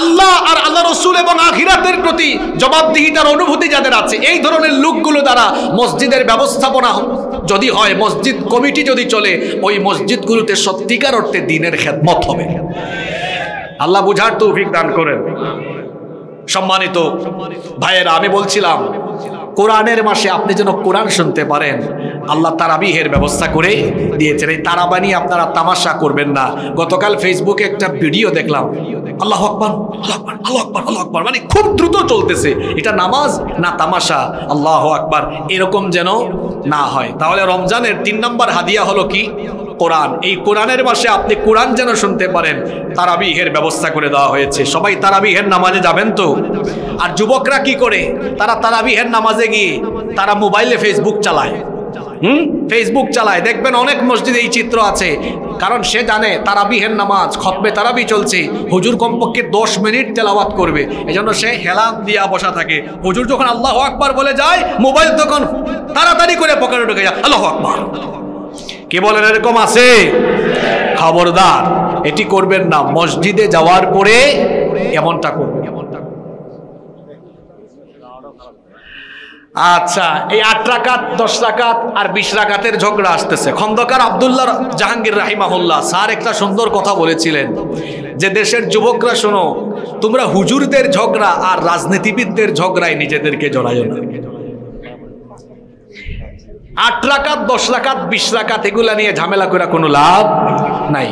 আল্লাহ আর আল্লাহ রসুল এবং আখিরাতের প্রতি জবাবদিহিতার অনুভূতি যাদের আছে, এই ধরনের লোকগুলো দ্বারা মসজিদের ব্যবস্থাপনা যদি হয়, মসজিদ কমিটি যদি চলে, ওই মসজিদগুলোতে সত্যিকার অর্থে দিনের খেদমত হবে। আল্লাহ বুঝার তৌফিক দান করেন। সম্মানিত ভাইয়েরা, আমি বলছিলাম, কোরআনের মাসে আপনি যেন কোরআন শুনতে পারেন, আল্লাহ তারাবিহের ব্যবস্থা করে দিয়েছেন। এই তারাবা আপনারা তামাশা করবেন না। গতকাল ফেসবুকে একটা ভিডিও দেখলাম। আল্লাহ আকবর আল্লাহ আকবর আল্লাহ আকবর আল্লাহ আকবর মানে খুব দ্রুত চলতেছে। এটা নামাজ না তামাশা? আল্লাহ আকবর। এরকম যেন না হয়। তাহলে রমজানের তিন নম্বর হাদিয়া হলো কি? কোরআন। এই কোরআনের মাসে আপনি কোরআন যেন শুনতে পারেন, তারাবিহের ব্যবস্থা করে দেওয়া হয়েছে। সবাই তারাবিহের নামাজে যাবেন তো? আর যুবকরা কি করে? তারা তারাবিহের নামাজে গিয়ে তারা মোবাইলে ফেসবুক চালায়। হুম? ফেসবুক চালায়। দেখবেন অনেক মসজিদে এই চিত্র আছে। কারণ সে জানে তারাবিহের নামাজ খতবে তারাবি চলছে। হুজুর কমপক্ষে দশ মিনিট তেলাওয়াত করবে। এজন্য সে হেলান দিয়া বসা থাকে। হুজুর যখন আল্লাহ আকবার বলে যায়, মোবাইল তখন তাড়াতাড়ি করে পকেটে ঢুকে যায়, আল্লাহ আকবার। কে বলেন, এরকম আছে? খবরদার, এটি করবেন না। মসজিদে যাওয়ার পরে এমনটা করবেন। আচ্ছা এই আট রাকাত, দশ রাকাত আর বিশ রাকাতের ঝগড়া আসতেছে। খন্দকার আবদুল্লাহ জাহাঙ্গীর রাহিমাহুল্লাহ স্যার একটা সুন্দর কথা বলেছিলেন যে দেশের যুবকরা শোনো, তোমরা হুজুরদের ঝগড়া আর রাজনীতিবিদদের ঝগড়ায় নিজেদেরকে জড়ায় না। আট রাকাত, দশ রাকাত, বিশ রাকাত, এগুলা নিয়ে ঝামেলা করে কোনো লাভ নাই।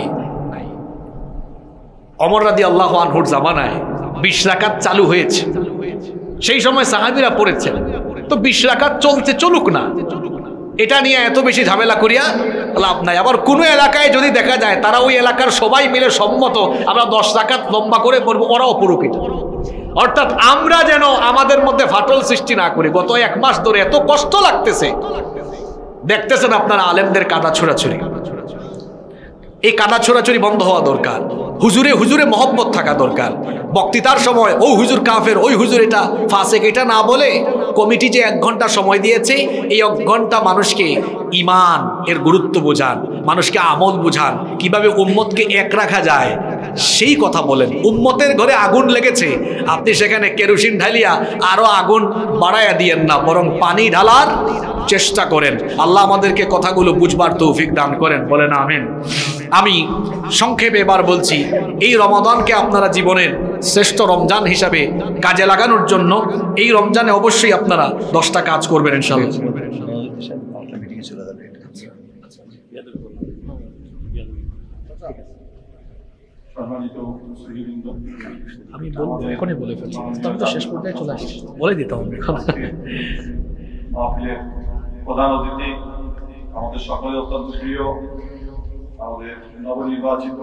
অমর রাদি আল্লাহ আনহুর জামানায় বিশ রাকাত চালু হয়েছে। সেই সময় সাহাবিরা পড়েছেন। তো বিশ রাকাত চলছে চলুক না। এটা নিয়ে এত বেশি ঝামেলা করিয়া লাভ নাই। আবার কোনো এলাকায় যদি দেখা যায়, তারা ওই এলাকার সবাই মিলে সম্মত আমরা দশ রাকাত লম্বা করে পড়ব ওরাও পড়ুক অর্থাৎ আমরা যেন আমাদের মধ্যে ফাটল সৃষ্টি না করি। গত এক মাস ধরে এত কষ্ট লাগতেছে। দেখতেছেন আপনারা আলেমদের কাদা ছোড়াছুরি এই কাদা ছোড়াছুরি বন্ধ হওয়া দরকার। হুজুরে হুজুরে মহব্বত থাকা দরকার। বক্তৃতার সময়, ও হুজুর কাফের, ওই হুজুর এটা। ফাসেক এটা না বলে কমিটি যে এক ঘণ্টা সময় দিয়েছে, এই এক ঘণ্টা মানুষকে ইমান এর গুরুত্ব বোঝান, মানুষকে আমল বোঝান, কীভাবে উম্মতকে এক রাখা যায়। সেই কথা বলেন। উম্মতের ঘরে আগুন লেগেছে। আপনি সেখানে কেরোসিন ঢালিয়া আরও আগুন বাড়াইয়া দিয়েন না, বরং পানি ঢালার চেষ্টা করেন। আল্লাহ আমাদেরকে কথাগুলো বুঝবার তৌফিক দান করেন। বলেন, আমেন। আমি সংক্ষেপে এবার বলছি এই রমাদানকে আপনারা জীবনের শ্রেষ্ঠ রমজান হিসাবে কাজে লাগানোর জন্য এই রমজানে অবশ্যই আপনারা দশটা কাজ করবেন ইনশাল্লাহ আমি বলব এখনই বলে ফেলছি। আমি তো শেষ পর্যায়ে চলে আসছি। বলে দিতে হবে মাহফিলের প্রধান অতিথি আমাদের সকলে অত্যন্ত প্রিয় আমাদের নবনির্বাচিত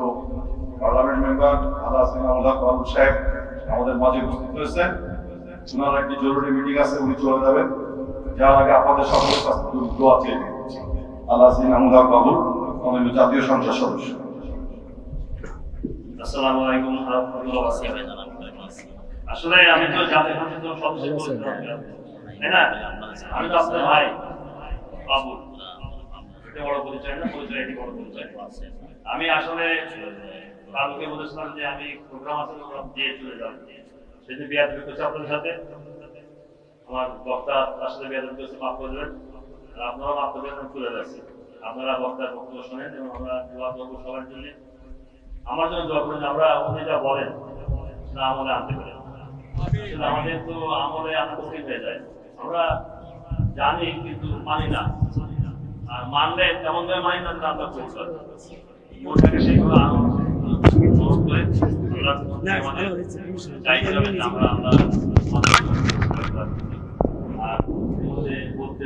পার্লামেন্ট মেম্বার আল্লাহ সিনাউল্লাহ বাবু সাহেব আমাদের মাঝে উপস্থিত হয়েছেন ওনার একটি জরুরি মিটিং আছে উনি চলে যাবেন। যার আগে আপনাদের সকলের কাছে দোয়া চেয়ে নিই। আল্লাহ সিনাউল্লাহ বাবু আমাদের জাতীয় সংসদ সদস্য। আসসালামু আলাইকুম রাহমাতুল্লাহি ওয়া বারাকাতুহু। আসলে আমি তো জাতীয় সংসদের সদস্য তাই না? আমি তো আপনার ভাই বাবু বড় পরিচয় না? পরিচয় বড় পরিচয়। আমি আসলে কালকে বলেছিলাম যে আমি প্রোগ্রাম আছে প্রোগ্রাম দিয়ে চলে যাব। সেদিন বিয়াদ করছে আপনাদের সাথে। আমার বক্তা তার সাথে বিয়াদ করছে, মাফ করে দেবেন আর আপনারাও মাফ করবেন, আমি চলে যাচ্ছি। আপনারা বক্তার বক্তব্য শোনেন এবং আমরা দোয়া করব সবার জন্য। আমার জন্য দোয়া করেন আমরা উনি যা বলেন না আমলে আনতে পারি। আমাদের তো আমলে আনা কঠিন হয়ে যায়। আমরা জানি কিন্তু মানি না। আর মানলে তেমন ভাবে মানি না আমরা করতে মনটাকে সেইভাবে আনো আমরা আমরা আমরা আর বলতে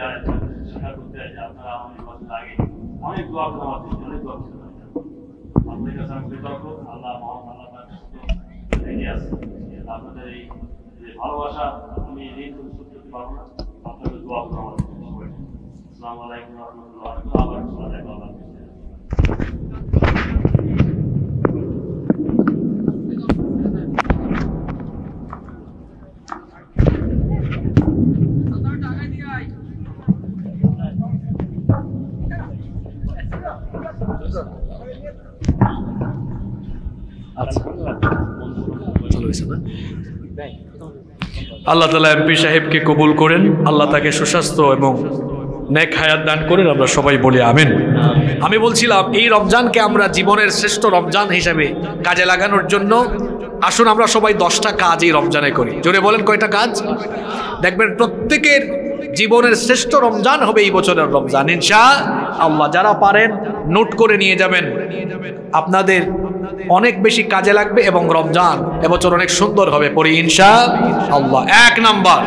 স্বীকার করতে যে আপনারা আমাদের বছর আগে অনেক দোয়া করে অনেক দোয়া করে আপনাদের এই ভালোবাসা আমি ঋণ পরিশোধ করতে পারব না আপনাদের দোয়া করো আমাদের সবাই আসসালামু রহমতুল্লাহ আবার দেখা আল্লাহ তালা এমপি সাহেবকে কবুল করেন, আল্লাহ তাকে সুস্বাস্থ্য এবং নেক হায়াত দান করেন, আমরা সবাই বলি আমেন। আমি বলছিলাম, এই রমজানকে আমরা জীবনের শ্রেষ্ঠ রমজান হিসেবে কাজে লাগানোর জন্য আসুন আমরা সবাই দশটা কাজ এই রমজানে করি। জোরে বলেন কয়টা কাজ? দেখবেন প্রত্যেকের জীবনের শ্রেষ্ঠ রমজান হবে এই বছরের রমজান ইনশা আল্লাহ যারা পারেন, নোট করে নিয়ে যাবেন। আপনাদের অনেক বেশি কাজে লাগবে এবং রমজান এবছর অনেক সুন্দর হবে পরে ইনশা আল্লাহ এক নাম্বার,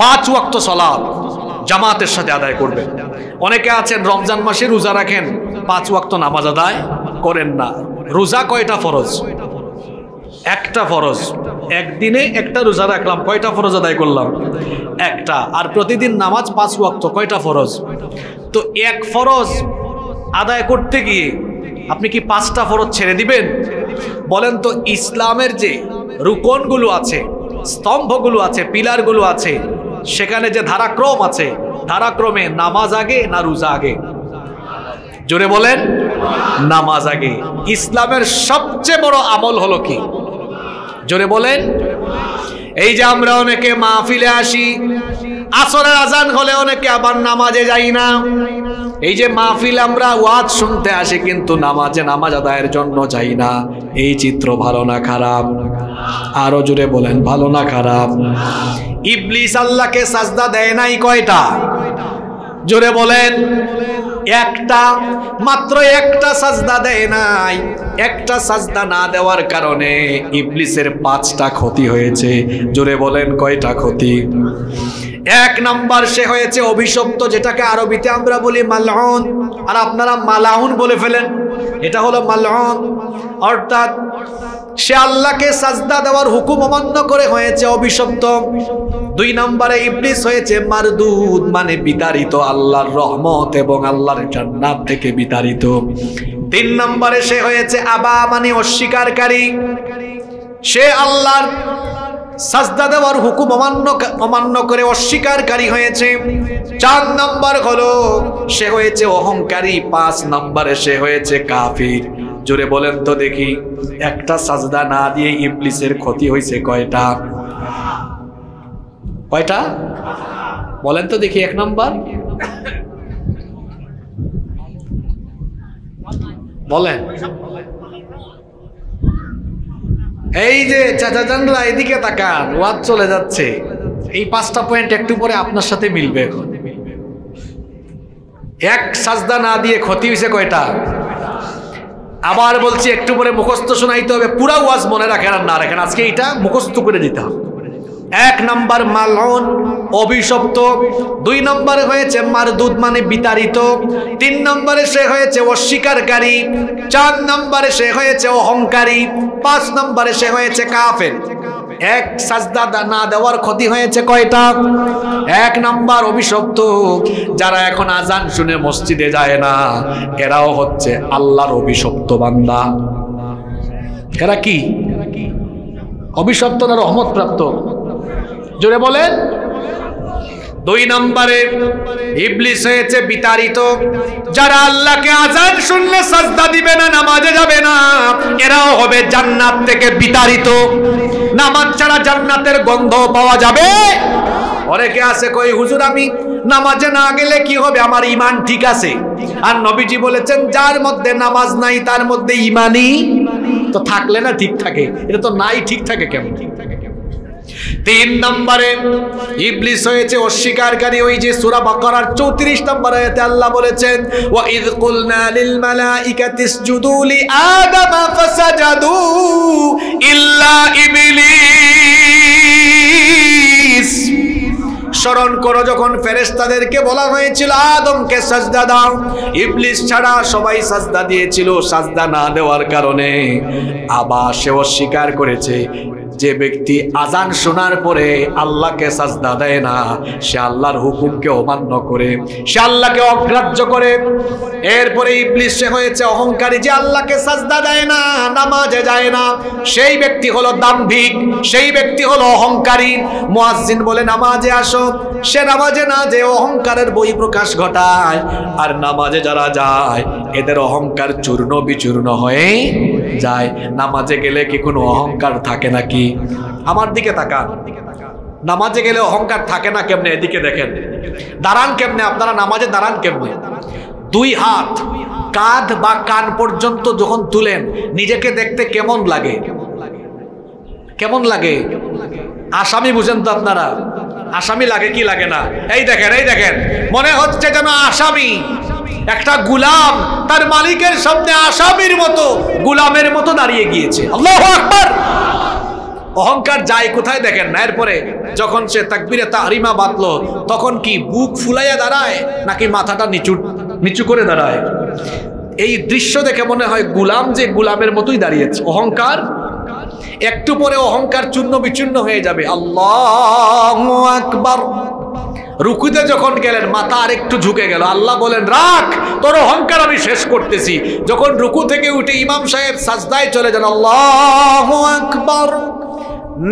পাঁচ ওয়াক্ত সলাপ জামাতের সাথে আদায় করবেন। অনেকে আছেন, রমজান মাসে রোজা রাখেন, পাঁচ ওয়াক্ত নামাজ আদায় করেন না। রোজা কয়টা ফরজ? একটা ফরজ। একদিনে একটা রোজা রাখলাম, কয়টা ফরজ আদায় করলাম? একটা। আর প্রতিদিন নামাজ পাঁচ ওয়াক্ত, কয়টা ফরজ? তো এক ফরজ আদায় করতে গিয়ে আপনি কি পাঁচটা ফরজ ছেড়ে দিবেন? বলেন তো, ইসলামের যে রুকনগুলো আছে, স্তম্ভগুলো আছে, পিলারগুলো আছে, সেখানে যে ধারাক্রম আছে, ধারাক্রমে নামাজ আগে না রোজা আগে? জোরে বলেন, নামাজ আগে। ইসলামের সবচেয়ে বড় আমল হলো কি? জোরে বলেন। এই যে আমরা অনেকে মাহফিলে আসি, আসরের আজান হলে অনেকে আবার নামাজে যাই না। এই যে মাহফিল আমরা ওয়াজ শুনতে আসি, কিন্তু নামাজে নামাজ আদায়ের জন্য যাই না। এই চিত্র ভালো না খারাপ? আরও জুড়ে বলেন, ভালো না খারাপ? ইবলিস আল্লাহকে সাজদা দেয় নাই কয়টা? জোরে বলেন। একটা, মাত্র একটা সাজদা দেয় নাই। একটা সাজদা না দেওয়ার কারণে ইবলিসের পাঁচটা ক্ষতি হয়েছে। জোরে বলেন, কয়টা ক্ষতি? এক নাম্বার, সে হয়েছে অভিশপ্ত, যেটাকে আরবিতে আমরা বলি মালহন। আর আপনারা মালাহুন বলে ফেলেন। এটা হলো মালহন। অর্থাৎ সে আল্লাহকে সাজদা দেওয়ার হুকুম অমান্য করে হয়েছে অভিশপ্ত। দুই নম্বরে ইবলিস হয়েছে মারদুদ মানে বিতাড়িত আল্লাহর রহমত এবং আল্লাহর জান্নাত থেকে বিতাড়িত। তিন নম্বরে সে হয়েছে আবা মানে অস্বীকারী। সে আল্লাহর সাজদা দেওয়ার হুকুম অমান্য অমান্য করে অস্বীকারী হয়েছে। চার নম্বর হলো, সে হয়েছে অহংকারী। পাঁচ নম্বরে সে হয়েছে কাফির। জোরে বলেন তো দেখি। একটা সাজদা না দিয়ে ইবলিসের ক্ষতি হয়েছে কয়টা? কয়টা? বলেন তো দেখি এক নাম্বার। বলেন। এই যে চাচা জানরা এদিকে তাকান ওয়াদ চলে যাচ্ছে। এই পাঁচটা পয়েন্ট একটু পরে আপনার সাথে মিলবে। এক সাজদা না দিয়ে ক্ষতি হয়েছে কয়টা? আবার বলছি, একটু পরে মুখস্থ শোনাইতে হবে, পুরা ওয়াজ মনে রাখেন আর না রাখেন। আজকে এটা মুখস্থ করে দিতে হবে। এক নাম্বার মালন অভিশপ্ত, দুই নম্বরে হয়েছে মারদুদ মানে বিতাড়িত, তিন নম্বরে সে হয়েছে অস্বীকারী চার নম্বরে সে হয়েছে অহংকারী, পাঁচ নম্বরে সে হয়েছে কাফের। এক সাজদা না দেওয়ার ক্ষতি হয়েছে কয়টা? এক নাম্বার অভিশপ্ত, যারা এখন আজান শুনে মসজিদে যায় না, এরাও হচ্ছে আল্লাহর অভিশপ্ত বান্দা। এরা কি? অভিশপ্ত না রহমত প্রাপ্ত জোরে বলেন। দুই নম্বরে ইবলিস হয়েছে বিতাড়িত। যারা আল্লাহকে আজান শুনলে সাজদা দিবে না, নামাজে যাবে না, এরাও হবে জান্নাত থেকে বিতাড়িত। নামাজ ছাড়া জান্নাতের গন্ধ পাওয়া যাবে? অনেকে আছে, কই, হুজুর, আমি নামাজে না গেলে কি হবে? আমার ইমান ঠিক আছে। আর নবীজি বলেছেন, যার মধ্যে নামাজ নাই, তার মধ্যে ইমানই তো থাকলে না ঠিক থাকে? এটা তো নাই, ঠিক থাকে কেমন? তিন নম্বরে, ইবলিস হয়েছে অস্বীকারী ওই যে সূরা বাকারার 34 নম্বর আয়াতে আল্লাহ বলেছেন, ওয়া ইয কুলনা লিল মালাইকাতি ইসজুদু লি আদামা স্মরণ করো, যখন ফেরেশতাদেরকে বলা হয়েছিল, আদমকে সাজদা দাও। ইবলিস ছাড়া সবাই সাজদা দিয়েছিল, সাজদা না দেওয়ার কারণে আবার সে অস্বীকার করেছে যে ব্যক্তি আজান শোনার পরে আল্লাহকে সাজদা দেয় না, সে আল্লাহর হুকুমকে অমান্য করে, সে আল্লাহকে অগ্রাহ্য করে। এরপরে ইবলিস সে হয়েছে অহংকারী, যে আল্লাহকে সাজদা দেয় না, নামাজে যায় না। সেই ব্যক্তি হলো দাম্ভিক, সেই ব্যক্তি হলো অহংকারী। মুয়াজ্জিন বলে, নামাজে আসো। সে নামাজে না যে অহংকারের বই প্রকাশ ঘটায়, আর নামাজে যারা যায়, এদের অহংকার চূর্ণ বিচূর্ণ হয়ে যায়। নামাজে গেলে কি কোনো অহংকার থাকে নাকি? আমার দিকে তাকান। নামাজে গেলে অহংকার থাকে না কেমনে? এদিকে দেখেন। দাঁড়ান কেমনে? আপনারা নামাজে দাঁড়ান কেমনে? দুই হাত, কাঁধ বা কান পর্যন্ত যখন তুলেন, নিজেকে দেখতে কেমন লাগে? কেমন লাগে? আসামি বুঝেন তো আপনারা। আসামি লাগে কি লাগে না? এই দেখেন এই দেখেন। মনে হচ্ছে যেন আসামি। একটা গুলাম তার মালিকের সামনে আসামির মতো গুলামের মতো দাঁড়িয়ে গিয়েছে। অহংকার যায় কোথায় দেখেন না? এরপরে যখন সে তাকবিরে তাহরিমা বাতলো তখন কি বুক ফুলাইয়া দাঁড়ায় নাকি মাথাটা নিচু নিচু করে দাঁড়ায়? এই দৃশ্য দেখে মনে হয় গুলাম যে গুলামের মতোই দাঁড়িয়েছে। অহংকার? একটু পরে অহংকার চূর্ণ বিচূর্ণ হয়ে যাবে। আল্লাহ আকবার! রুকুতে যখন গেলেন, মাথা আর একটু ঝুঁকে গেল। আল্লাহ বলেন, রাখ, তোর অহংকার আমি শেষ করতেছি। যখন রুকু থেকে উঠে ইমাম সাহেব সাজদায় চলে যান, আল্লাহ আকবার।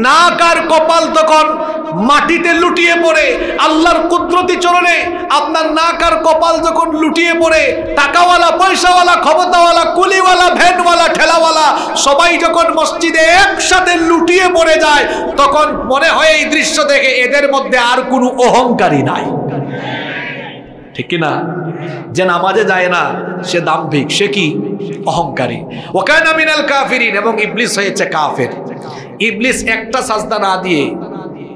নাক আর কপাল তখন মাটিতে লুটিয়ে পড়ে। আল্লাহর কুদরতি চরণে আপনার নাক আর কপাল যখন লুটিয়ে পড়ে, টাকাওয়ালা, পয়সাওয়ালা, ক্ষমতাওয়ালা, কুলিওয়ালা, ভ্যানওয়ালা, ঠেলাওয়ালা, সবাই যখন মসজিদে একসাথে লুটিয়ে পড়ে যায়, তখন মনে হয় এই দৃশ্য দেখে এদের মধ্যে আর কোনো অহংকারী নাই। ঠিক কি না যে নামাজে যায় না, সে দাম্ভিক, সে কি? অহংকারী। ওকায়না মিনাল কাফিরিন, এবং ইবলিস হয়েছে কাফের। ইবলিস একটা সাজদা না দিয়ে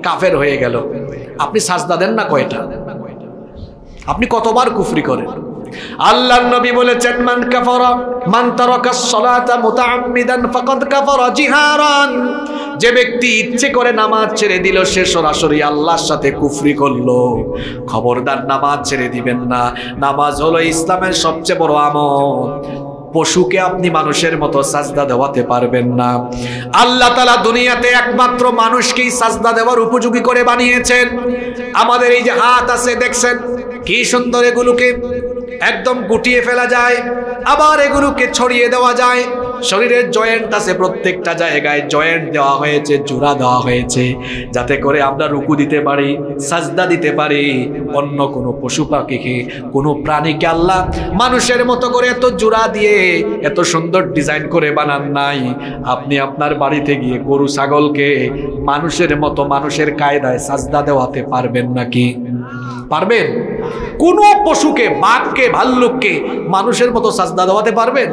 কাফের হয়ে গেল। আপনি সাজদা দেন না কয়টা? আপনি কতবার কুফরি করেন? আল্লাহ নবী বলেছেন, মান কাফারা, মান তারাকা সলাতা মুতাআম্মিদান ফাকাদ কাফারা জিহারান। যে ব্যক্তি ইচ্ছে করে নামাজ ছেড়ে দিল, সে সরাসরি আল্লাহর সাথে কুফরি করল। খবরদার নামাজ ছেড়ে দিবেন না। নামাজ হলো ইসলামের সবচেয়ে বড় আমল। পশুকে আপনি মানুষের মতো সাজদা দেওয়াতে পারবেন না। আল্লাহ তালা দুনিয়াতে একমাত্র মানুষকেই সাজদা দেওয়ার উপযোগী করে বানিয়েছেন। আমাদের এই যে হাত আছে, দেখছেন? কি সুন্দর এগুলোকে একদম গুটিয়ে ফেলা যায়, আবার এগুলোকে ছড়িয়ে দেওয়া যায়। শরীরের জয়েন্ট আছে প্রত্যেকটা জায়গায়, জয়েন্ট দেওয়া হয়েছে, জোড়া দেওয়া হয়েছে, যাতে করে আমরা রুকু দিতে পারি, সাজদা দিতে পারি, অন্য কোনো পশু পাখিকে, কোনো প্রাণীকে আল্লাহ মানুষের মতো করে এত জোড়া দিয়ে, এত সুন্দর ডিজাইন করে বানান নাই। আপনি আপনার বাড়িতে গিয়ে গরু, ছাগলকে মানুষের মতো, মানুষের কায়দায় সাজদা দেওয়াতে পারবেন নাকি? পারবেন? কোন পশুকে বাঘকে ভাল্লুককে মানুষের মতো সাজদা দেওয়াতে পারবেন?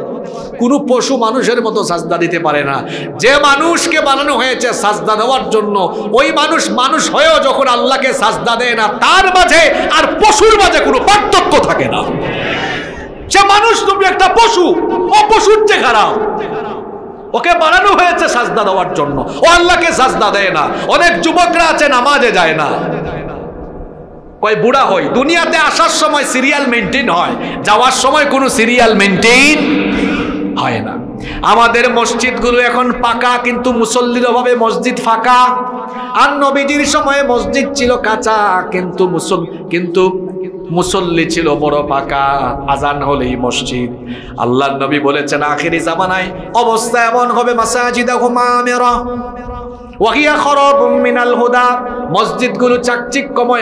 কোন পশু মানুষের মতো সাজদা দিতে পারে না। যে মানুষকে বানানো হয়েছে সাজদা দেওয়ার জন্য, ওই মানুষ মানুষ হয়েও যখন আল্লাহকে সাজদা দেয় না, তার মাঝে আর পশুর মাঝে কোনো পার্থক্য থাকে না। সে মানুষ তুমি একটা পশু, ও পশুর চেয়ে খারাপ। ওকে বানানো হয়েছে সাজদা দেওয়ার জন্য। ও আল্লাহকে সাজদা দেয় না। অনেক যুবকরা আছে, নামাজে যায় না। কয়, বুড়া হই। দুনিয়াতে আসার সময় সিরিয়াল মেনটেন হয়। যাওয়ার সময় কোনো সিরিয়াল মেনটেন হয় না। আমাদের মসজিদগুলো এখন পাকা, কিন্তু মুসল্লির অভাবে মসজিদ ফাঁকা। আর নবীজির সময়ে মসজিদ ছিল কাঁচা, কিন্তু মুসল কিন্তু মুসল্লি ছিল বড় পাকা, আজান হলেই মসজিদ। আল্লাহ নবী বলেছেন, আখেরি জামানায় অবস্থা এমন হবে মাসাজিদা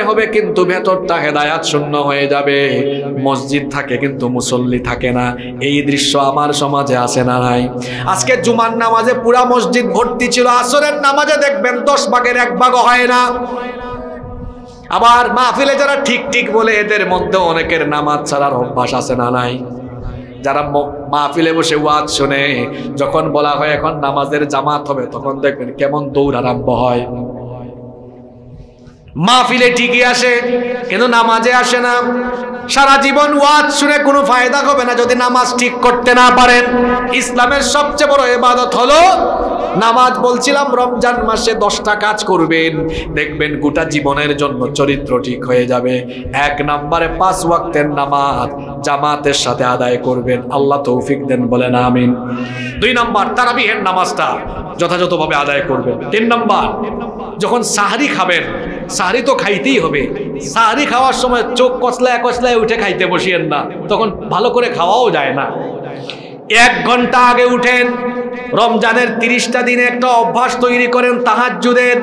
হবে, কিন্তু ভেতরটা হেদায়াত শূন্য হয়ে যাবে। মসজিদ থাকে, কিন্তু মুসল্লি থাকে না। এই দৃশ্য আমার সমাজে না নাই। আজকে জুমার নামাজে পুরা মসজিদ ভর্তি ছিল, আসরের নামাজে দেখবেন দশ ভাগের এক ভাগও হয় না। আবার মাহফিলে যারা ঠিক ঠিক বলে, এদের মধ্যে অনেকের নামাজ ছাড়ার অভ্যাস আছে না নাই? যারা মাহফিলে বসে ওয়াজ শুনে, যখন বলা হয় এখন নামাজের জামাত হবে, তখন দেখবেন কেমন দৌড় আরম্ভ হয়। মাহফিলে ঠিকই আসে, কিন্তু নামাজে আসে না। সারা জীবন ওয়াজ শুনে কোনো ফায়দা হবে না যদি নামাজ ঠিক করতে না পারেন। ইসলামের সবচেয়ে বড় ইবাদত হলো, নামাজ বলছিলাম রমজান মাসে দশটা কাজ করবেন। দেখবেন গোটা জীবনের জন্য চরিত্র ঠিক হয়ে যাবে। এক নম্বরে পাঁচ ওয়াক্তের নামাজ জামাতের সাথে আদায় করবেন। আল্লাহ তৌফিক দেন বলেন, আমিন। দুই নম্বর তারাবিহের নামাজটা যথাযথভাবে আদায় করবেন। তিন নম্বর, যখন সাহারি খাবেন সাহারি তো খাইতেই হবে। সাহারি খাওয়ার সময় চোখ কচলায় কচলায় উঠে খাইতে বসিয়েন না। তখন ভালো করে খাওয়াও যায় না। এক ঘণ্টা আগে উঠেন, রমজানের তিরিশটা দিনে একটা অভ্যাস তৈরি করেন তাহাজ্জুদের।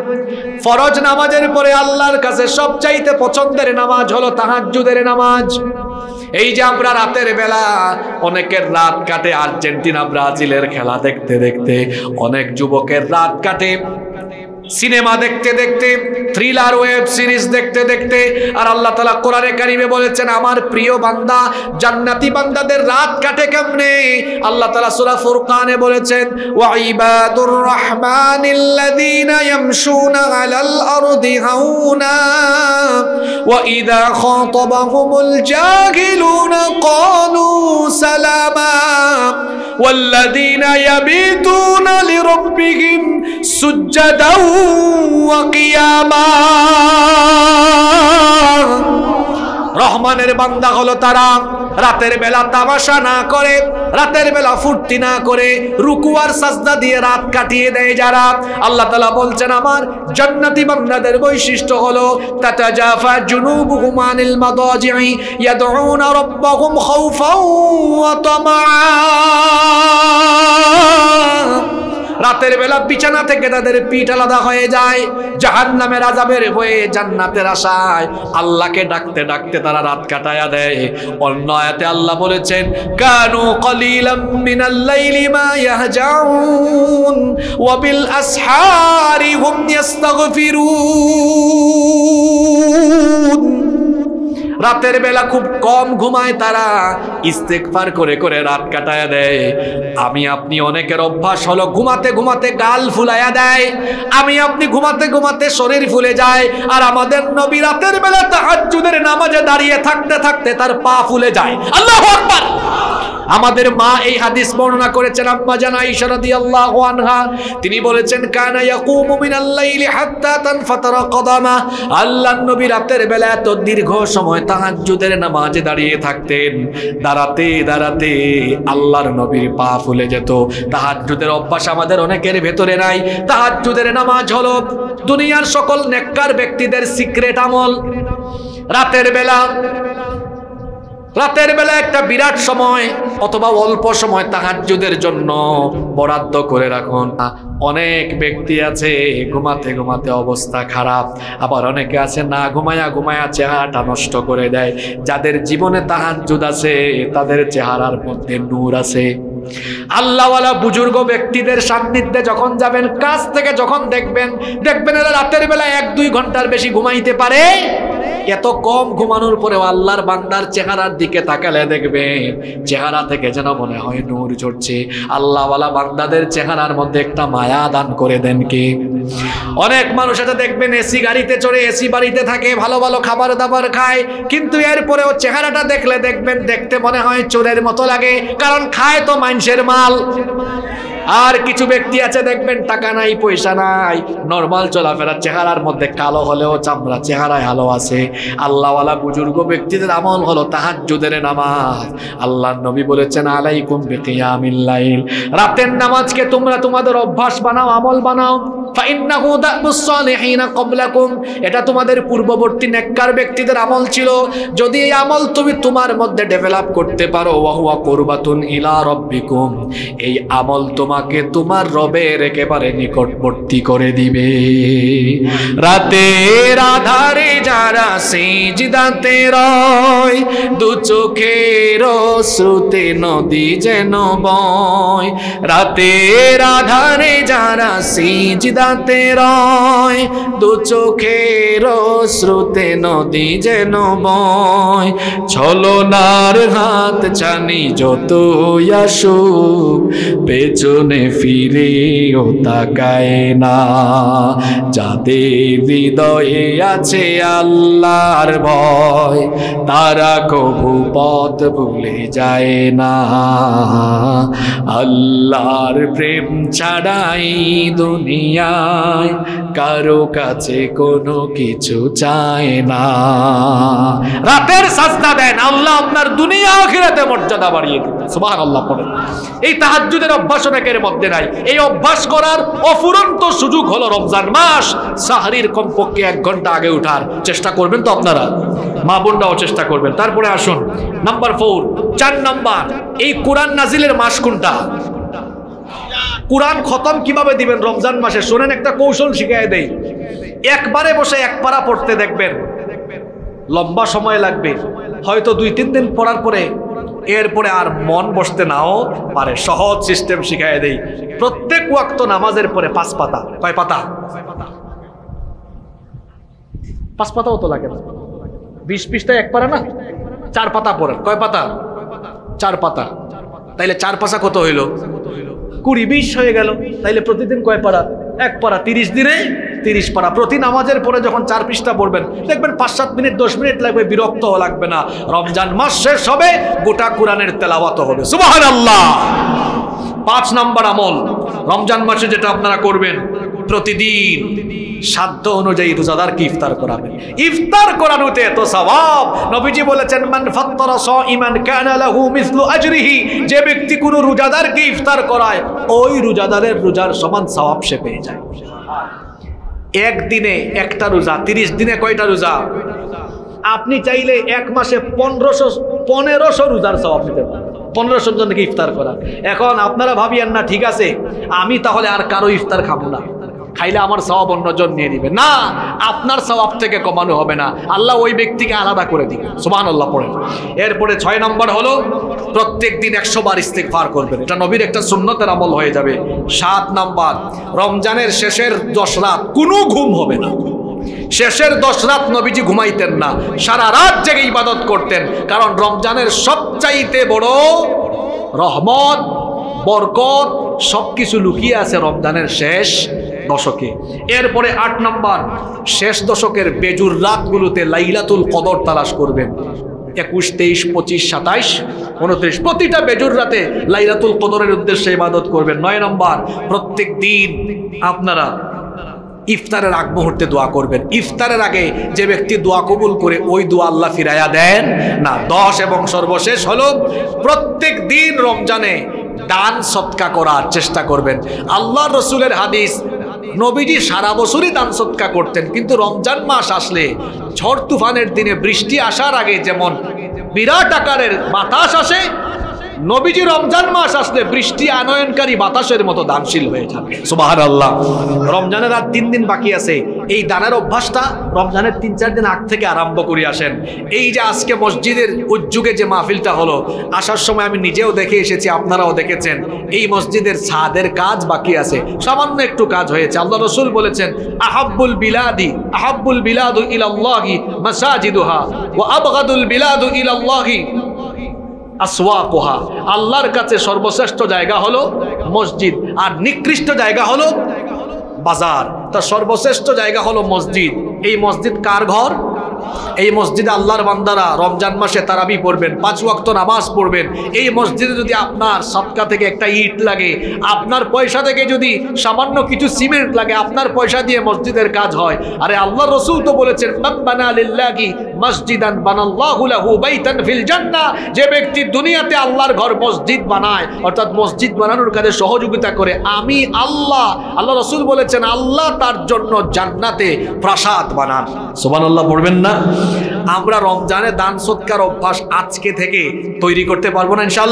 ফরজ নামাজের পরে আল্লাহর কাছে সবচাইতে পছন্দের নামাজ হলো তাহাজ্জুদের নামাজ। এই যে আমরা রাতের বেলা অনেকের রাত কাটে আর্জেন্টিনা ব্রাজিলের খেলা দেখতে দেখতে, অনেক যুবকের রাত কাটে। সিনেমা দেখতে দেখতে থ্রিলার ওয়েব সিরিজ দেখতে দেখতে আর আল্লাহ তালা কোরআনে কারিমে বলেছেন আমার প্রিয় বান্দা জান্নাতি বান্দাদের রাত কাটে কেমনে আল্লাহ তালা সূরা ফুরকানে বলেছেন ওয়া ইবাদুর রহমানিল্লাযীনা ইয়ামশুনা আলাল আরদি হাউনা ওয়া ইযা খাতাবাহুমুল জাহিলুনা ক্বালু সালামা والذين يبيتون لربهم سجدا وقياما রহমানের বান্দা হলো তারা। রাতের বেলা তামাশা না করে, রাতের বেলা ফুর্তি না করে রুকুয়ার সাজদা দিয়ে রাত কাটিয়ে দেয় যারা। আল্লাহ তাআলা বলছেন, আমার জান্নাতি বান্দাদের বৈশিষ্ট্য হলো, তাতাজাফা জুনুবুহুম আনিল মাদাজি'i ইয়াদউনা রাব্বাহুম খাউফাও ওয়া তামআ। রাতের বেলা বিছানা থেকে তাদের পিঠ আলাদা হয়ে যায় জাহান নামের আজাবের হয়ে জান্নাতের আশায়। আল্লাহকে ডাকতে ডাকতে তারা রাত কাটায়া দেয়। অন্য আয়াতে আল্লাহ বলেছেন, কানু কলিলাম মিনাল লাইলি মা ইয়াহজাউন, ওয়া বিল আসহারি হুম ইস্তাগফিরুন রাতের বেলা খুব কম ঘুমায় তারা। ইস্তেকফার করে করে রাত কাটায়া দেয়। আমি আপনি অনেকের অভ্যাস হলো ঘুমাতে ঘুমাতে গাল ফুলাইয়া দেয়। আমি আপনি ঘুমাতে ঘুমাতে শরীর ফুলে যায়। আর আমাদের নবী রাতের বেলা তাহাজ্জুদের নামাজে দাঁড়িয়ে থাকতে থাকতে তার পা ফুলে যায়। আল্লাহ আকবার! আমাদের মা এই হাদিস বর্ণনা করেছেন আম্মা জান আয়েশা রাদিয়াল্লাহু আনহা। তিনি বলেছেন, কানা ইয়াকুমু মিনাল লাইলি হাত্তা তানফাতারা কদামা। আল্লাহর নবী রাতের বেলা এত দীর্ঘ সময় তাহাজ্জুদের নামাজে দাঁড়িয়ে থাকতেন। দাঁড়াতে দাঁড়াতে আল্লাহর নবীর পা ফুলে যেত। তাহাজ্জুদের অভ্যাস আমাদের অনেকের ভেতরে নাই। তাহাজ্জুদের নামাজ হলো দুনিয়ার সকল নেককার ব্যক্তিদের সিক্রেট আমল। রাতের বেলা রাতের বেলা একটা বিরাট সময় অথবা অল্প সময় তাহাজ্জুদের জন্য বরাদ্দ করে রাখুন। অনেক ব্যক্তি আছে, ঘুমাতে ঘুমাতে অবস্থা খারাপ। আবার অনেকে আছে না ঘুমায়া ঘুমায়া চেহারাটা নষ্ট করে দেয়। যাদের জীবনে তাহাজ্জুদ আছে, তাদের চেহারার মধ্যে নূর আছে। আল্লাহওয়ালা বুজুর্গ ব্যক্তিদের সান্নিধ্যে যখন যাবেন কাছ থেকে যখন দেখবেন দেখবেন এরা রাতের বেলা এক, দুই ঘণ্টার বেশি ঘুমাইতে পারে। এত কম ঘুমানোর পরেও আল্লাহর বান্দার চেহারার দিকে তাকালে দেখবেন, চেহারা থেকে যেন মনে হয় নূর ঝরছে। আল্লাহওয়ালা বান্দাদের চেহারার মধ্যে একটা মায়া দান করে দেন কে? অনেক মানুষ এটা দেখবেন এসি গাড়িতে চড়ে এসি বাড়িতে থাকে, ভালো ভালো খাবার দাবার খায়, কিন্তু এরপরেও চেহারাটা দেখলে দেখবেন, দেখতে মনে হয় চোরের মতো লাগে, কারণ খায় তো মানুষের মাল। আর কিছু ব্যক্তি আছে, দেখবেন টাকা নাই, পয়সা নাই। নর্মাল চলাফেরা চেহারার মধ্যে কালো হলেও চামড়া চেহারায় হালো আছে। আল্লাহওয়ালা বুজুর্গ ব্যক্তিদের আমল হলো তাহাজ্জুদের নামাজ। আল্লাহ নবী বলেছেন, আলাইকুম বিকিয়ামিল লাইল। রাতের নামাজকে তোমরা তোমাদের অভ্যাস বানাও, আমল বানাও। এটা তোমাদের পূর্ববর্তী নেককার ব্যক্তিদের আমল ছিল। যদি এই আমল তুমি তোমার মধ্যে ডেভেলপ করতে পারো ওয়াহুয়া ইলা রব্বিকুম। এই আমল তোমাকে তোমার রবের একেবারে নিকটবর্তী করে দিবে। যারা রয়, দু চোখের শ্রুতে নদী যেন বয়। রাতের আধারে যারা সিজদাতে রয়, দু চোখের শ্রুতে নদী যেন বয়। ছলনার হাত ছানি যত আসুক, পেছনে ও তাকায় না। যাদের হৃদয়ে আছে আল্লাহর ভয়, তারা কবু পথ ভুলে যায় না। আল্লাহর প্রেম ছাড়াই দুনিয়ায় কারও কাছে কোনো কিছু চায় না। রাতের সাজদা দেন, আল্লাহ আপনার দুনিয়া আখিরাতে মর্যাদা বাড়িয়ে দিবেন, সুবহানাল্লাহ পড়েন এই তাহাজ্জুদের অভ্যাস অনেকের মধ্যে নাই। এই অভ্যাস করার অফুরন্ত সুযোগ হলো রমজান মাস। সাহারির কমপক্ষে এক ঘণ্টা আগে উঠার চেষ্টা করবেন তো আপনারা? মা বোনরাও চেষ্টা করবেন। তারপরে আসুন, নাম্বার ফোর চার নাম্বার, এই কোরআন নাজিলের মাস কোনটা? কোরআন খতম কীভাবে দিবেন রমজান মাসে? শোনেন একটা কৌশল শিখাই দেই। একবারে বসে এক পারা পড়তে দেখবেন। লম্বা সময় লাগবে। হয়তো দুই, তিন দিন পড়ার পরে এরপরে আর মন বসতে নাও পারে। সহজ সিস্টেম শিখাই দেই। প্রত্যেক ওয়াক্ত নামাজের পরে পাঁচ পাতা। কয় পাতা? পাঁচ পাতাও তো লাগে না। বিশ পিসটা এক পারা না? চার পাতা পড়েন। কয় পাতা? চার পাতা। তাইলে চার পাশা কত হইল? কুড়ি বিশ হয়ে গেল। তাইলে প্রতিদিন কয় পারা? এক পারা। তিরিশ দিনে তিরিশ পারা। প্রতি নামাজের পরে যখন চার পৃষ্ঠা পড়বেন, দেখবেন পাঁচ সাত মিনিট, দশ মিনিট লাগবে, বিরক্ত লাগবে না। রমজান মাস শেষ হবে, গোটা কোরআনের তেলাওয়াত হবে। সুবাহ আল্লাহ পাঁচ নাম্বার আমল। রমজান মাসে যেটা আপনারা করবেন প্রতিদিন সাধ্য অনুযায়ী রোজাদারকে ইফতার করাবেন। ইফতার করানোতে এত সওয়াব। নবীজি বলেছেন, মান ফাত্তারা সাইমান কানা লাহু মিসলু আজরিহি যে ব্যক্তি কোন রোজাদারকে ইফতার করায়, ওই রোজাদারের রোজার সমান সওয়াব সে পেয়ে যায়। একদিনে একটা রোজা, তিরিশ দিনে কয়টা রোজা? আপনি চাইলে এক মাসে পনেরোশো পনেরোশো রোজার সওয়াব নিতে পারেন। পনেরোশো জনকে ইফতার করা এখন আপনারা ভাবিয়েন না, ঠিক আছে, আমি তাহলে আর কারও ইফতার খাব না। খাইলে আমার সওয়াব অন্যজন নিয়ে নিবে। না, আপনার সওয়াব থেকে কমানো হবে না। আল্লাহ ওই ব্যক্তিকে আলাদা করে দিবে। সুবাহ আল্লাহ পড়েন। এরপরে ছয় নম্বর হলো, প্রত্যেক দিন একশো বার ইস্তেকফার করবেন। এটা নবীর একটা সুন্নতের আমল হয়ে যাবে। সাত নাম্বার, রমজানের শেষের দশ রাত কোনো ঘুম হবে না। শেষের দশ রাত নবীজি ঘুমাইতেন না। সারা রাত জেগে ইবাদত করতেন। কারণ রমজানের সবচাইতে বড় রহমত, বরকত সবকিছু লুকিয়ে আছে রমজানের শেষ দশকে। এরপরে আট নম্বর, শেষ দশকের বেজুর রাতগুলোতে লাইলাতুল কদর তালাশ করবেন একুশ, তেইশ, পঁচিশ, সাতাইশ, উনত্রিশ, প্রতিটা বেজুর রাতে লাইলাতুল কদরের উদ্দেশ্যে ইবাদত করবেন নয় নম্বর, প্রত্যেক দিন আপনারা ইফতারের আগ মুহূর্তে দোয়া করবেন। ইফতারের আগে যে ব্যক্তি দোয়া কবুল করে ওই দোয়া আল্লাহ ফিরাইয়া দেন। না, দশ এবং সর্বশেষ হলো প্রত্যেক দিন রমজানে দান সৎকা করার চেষ্টা করবেন। আল্লাহ রসুলের হাদিস, নবীজি সারা বছরই দান সৎকা করতেন, কিন্তু রমজান মাস আসলে ঝড় তুফানের দিনে বৃষ্টি আসার আগে যেমন বিরাট আকারের বাতাস আসে নবীজি রমজান মাস আসলে বৃষ্টি আনয়নকারী বাতাসের মতো দানশীল হয়ে যাবে। সুবাহ আল্লাহ রমজানের আর তিন দিন বাকি আছে। এই দানের অভ্যাসটা রমজানের তিন চার দিন আগ থেকে আরম্ভ করে আসেন। এই যে আজকে মসজিদের উদ্যোগে যে মাহফিলটা হলো আসার সময় আমি নিজেও দেখে এসেছি আপনারাও দেখেছেন। এই মসজিদের ছাদের কাজ বাকি আছে। সামান্য একটু কাজ হয়েছে। আল্লাহ রসুল বলেছেন আহাব্বুল বিলাদি আহাব্বুল বিলাদু ইলাল্লাহি মাসাজিদুহা ওয়া আবগাদুল বিলাদু ইলাল্লাহি আসওয়াকুহা। আল্লাহর কাছে সর্বশ্রেষ্ঠ জায়গা হলো মসজিদ, আর নিকৃষ্ট জায়গা হলো বাজার। তার সর্বশ্রেষ্ঠ জায়গা হলো মসজিদ। এই মসজিদ কার ঘর? এই মসজিদে আল্লাহর বান্দারা রমজান মাসে তারাবি পড়বেন, পাঁচ ওয়াক্ত নামাজ পড়বেন। এই মসজিদে যদি আপনার সৎকা থেকে একটা ইট লাগে, আপনার পয়সা থেকে যদি সামান্য কিছু সিমেন্ট লাগে, আপনার পয়সা দিয়ে মসজিদের কাজ হয়। আরে আল্লাহ রসুল তো বলেছেন মসজিদান যে ব্যক্তি দুনিয়াতে আল্লাহর ঘর মসজিদ বানায়, অর্থাৎ মসজিদ বানানোর কাজে সহযোগিতা করে, আমি আল্লাহ আল্লাহ রসুল বলেছেন, আল্লাহ তার জন্য জান্নাতে প্রাসাদ বানান। সুবহানাল্লাহ, পড়বেন না? আমরা রমজানে দান সৎকার অভ্যাস আজকে থেকে তৈরি করতে পারব না ইনশাআল্লাহ।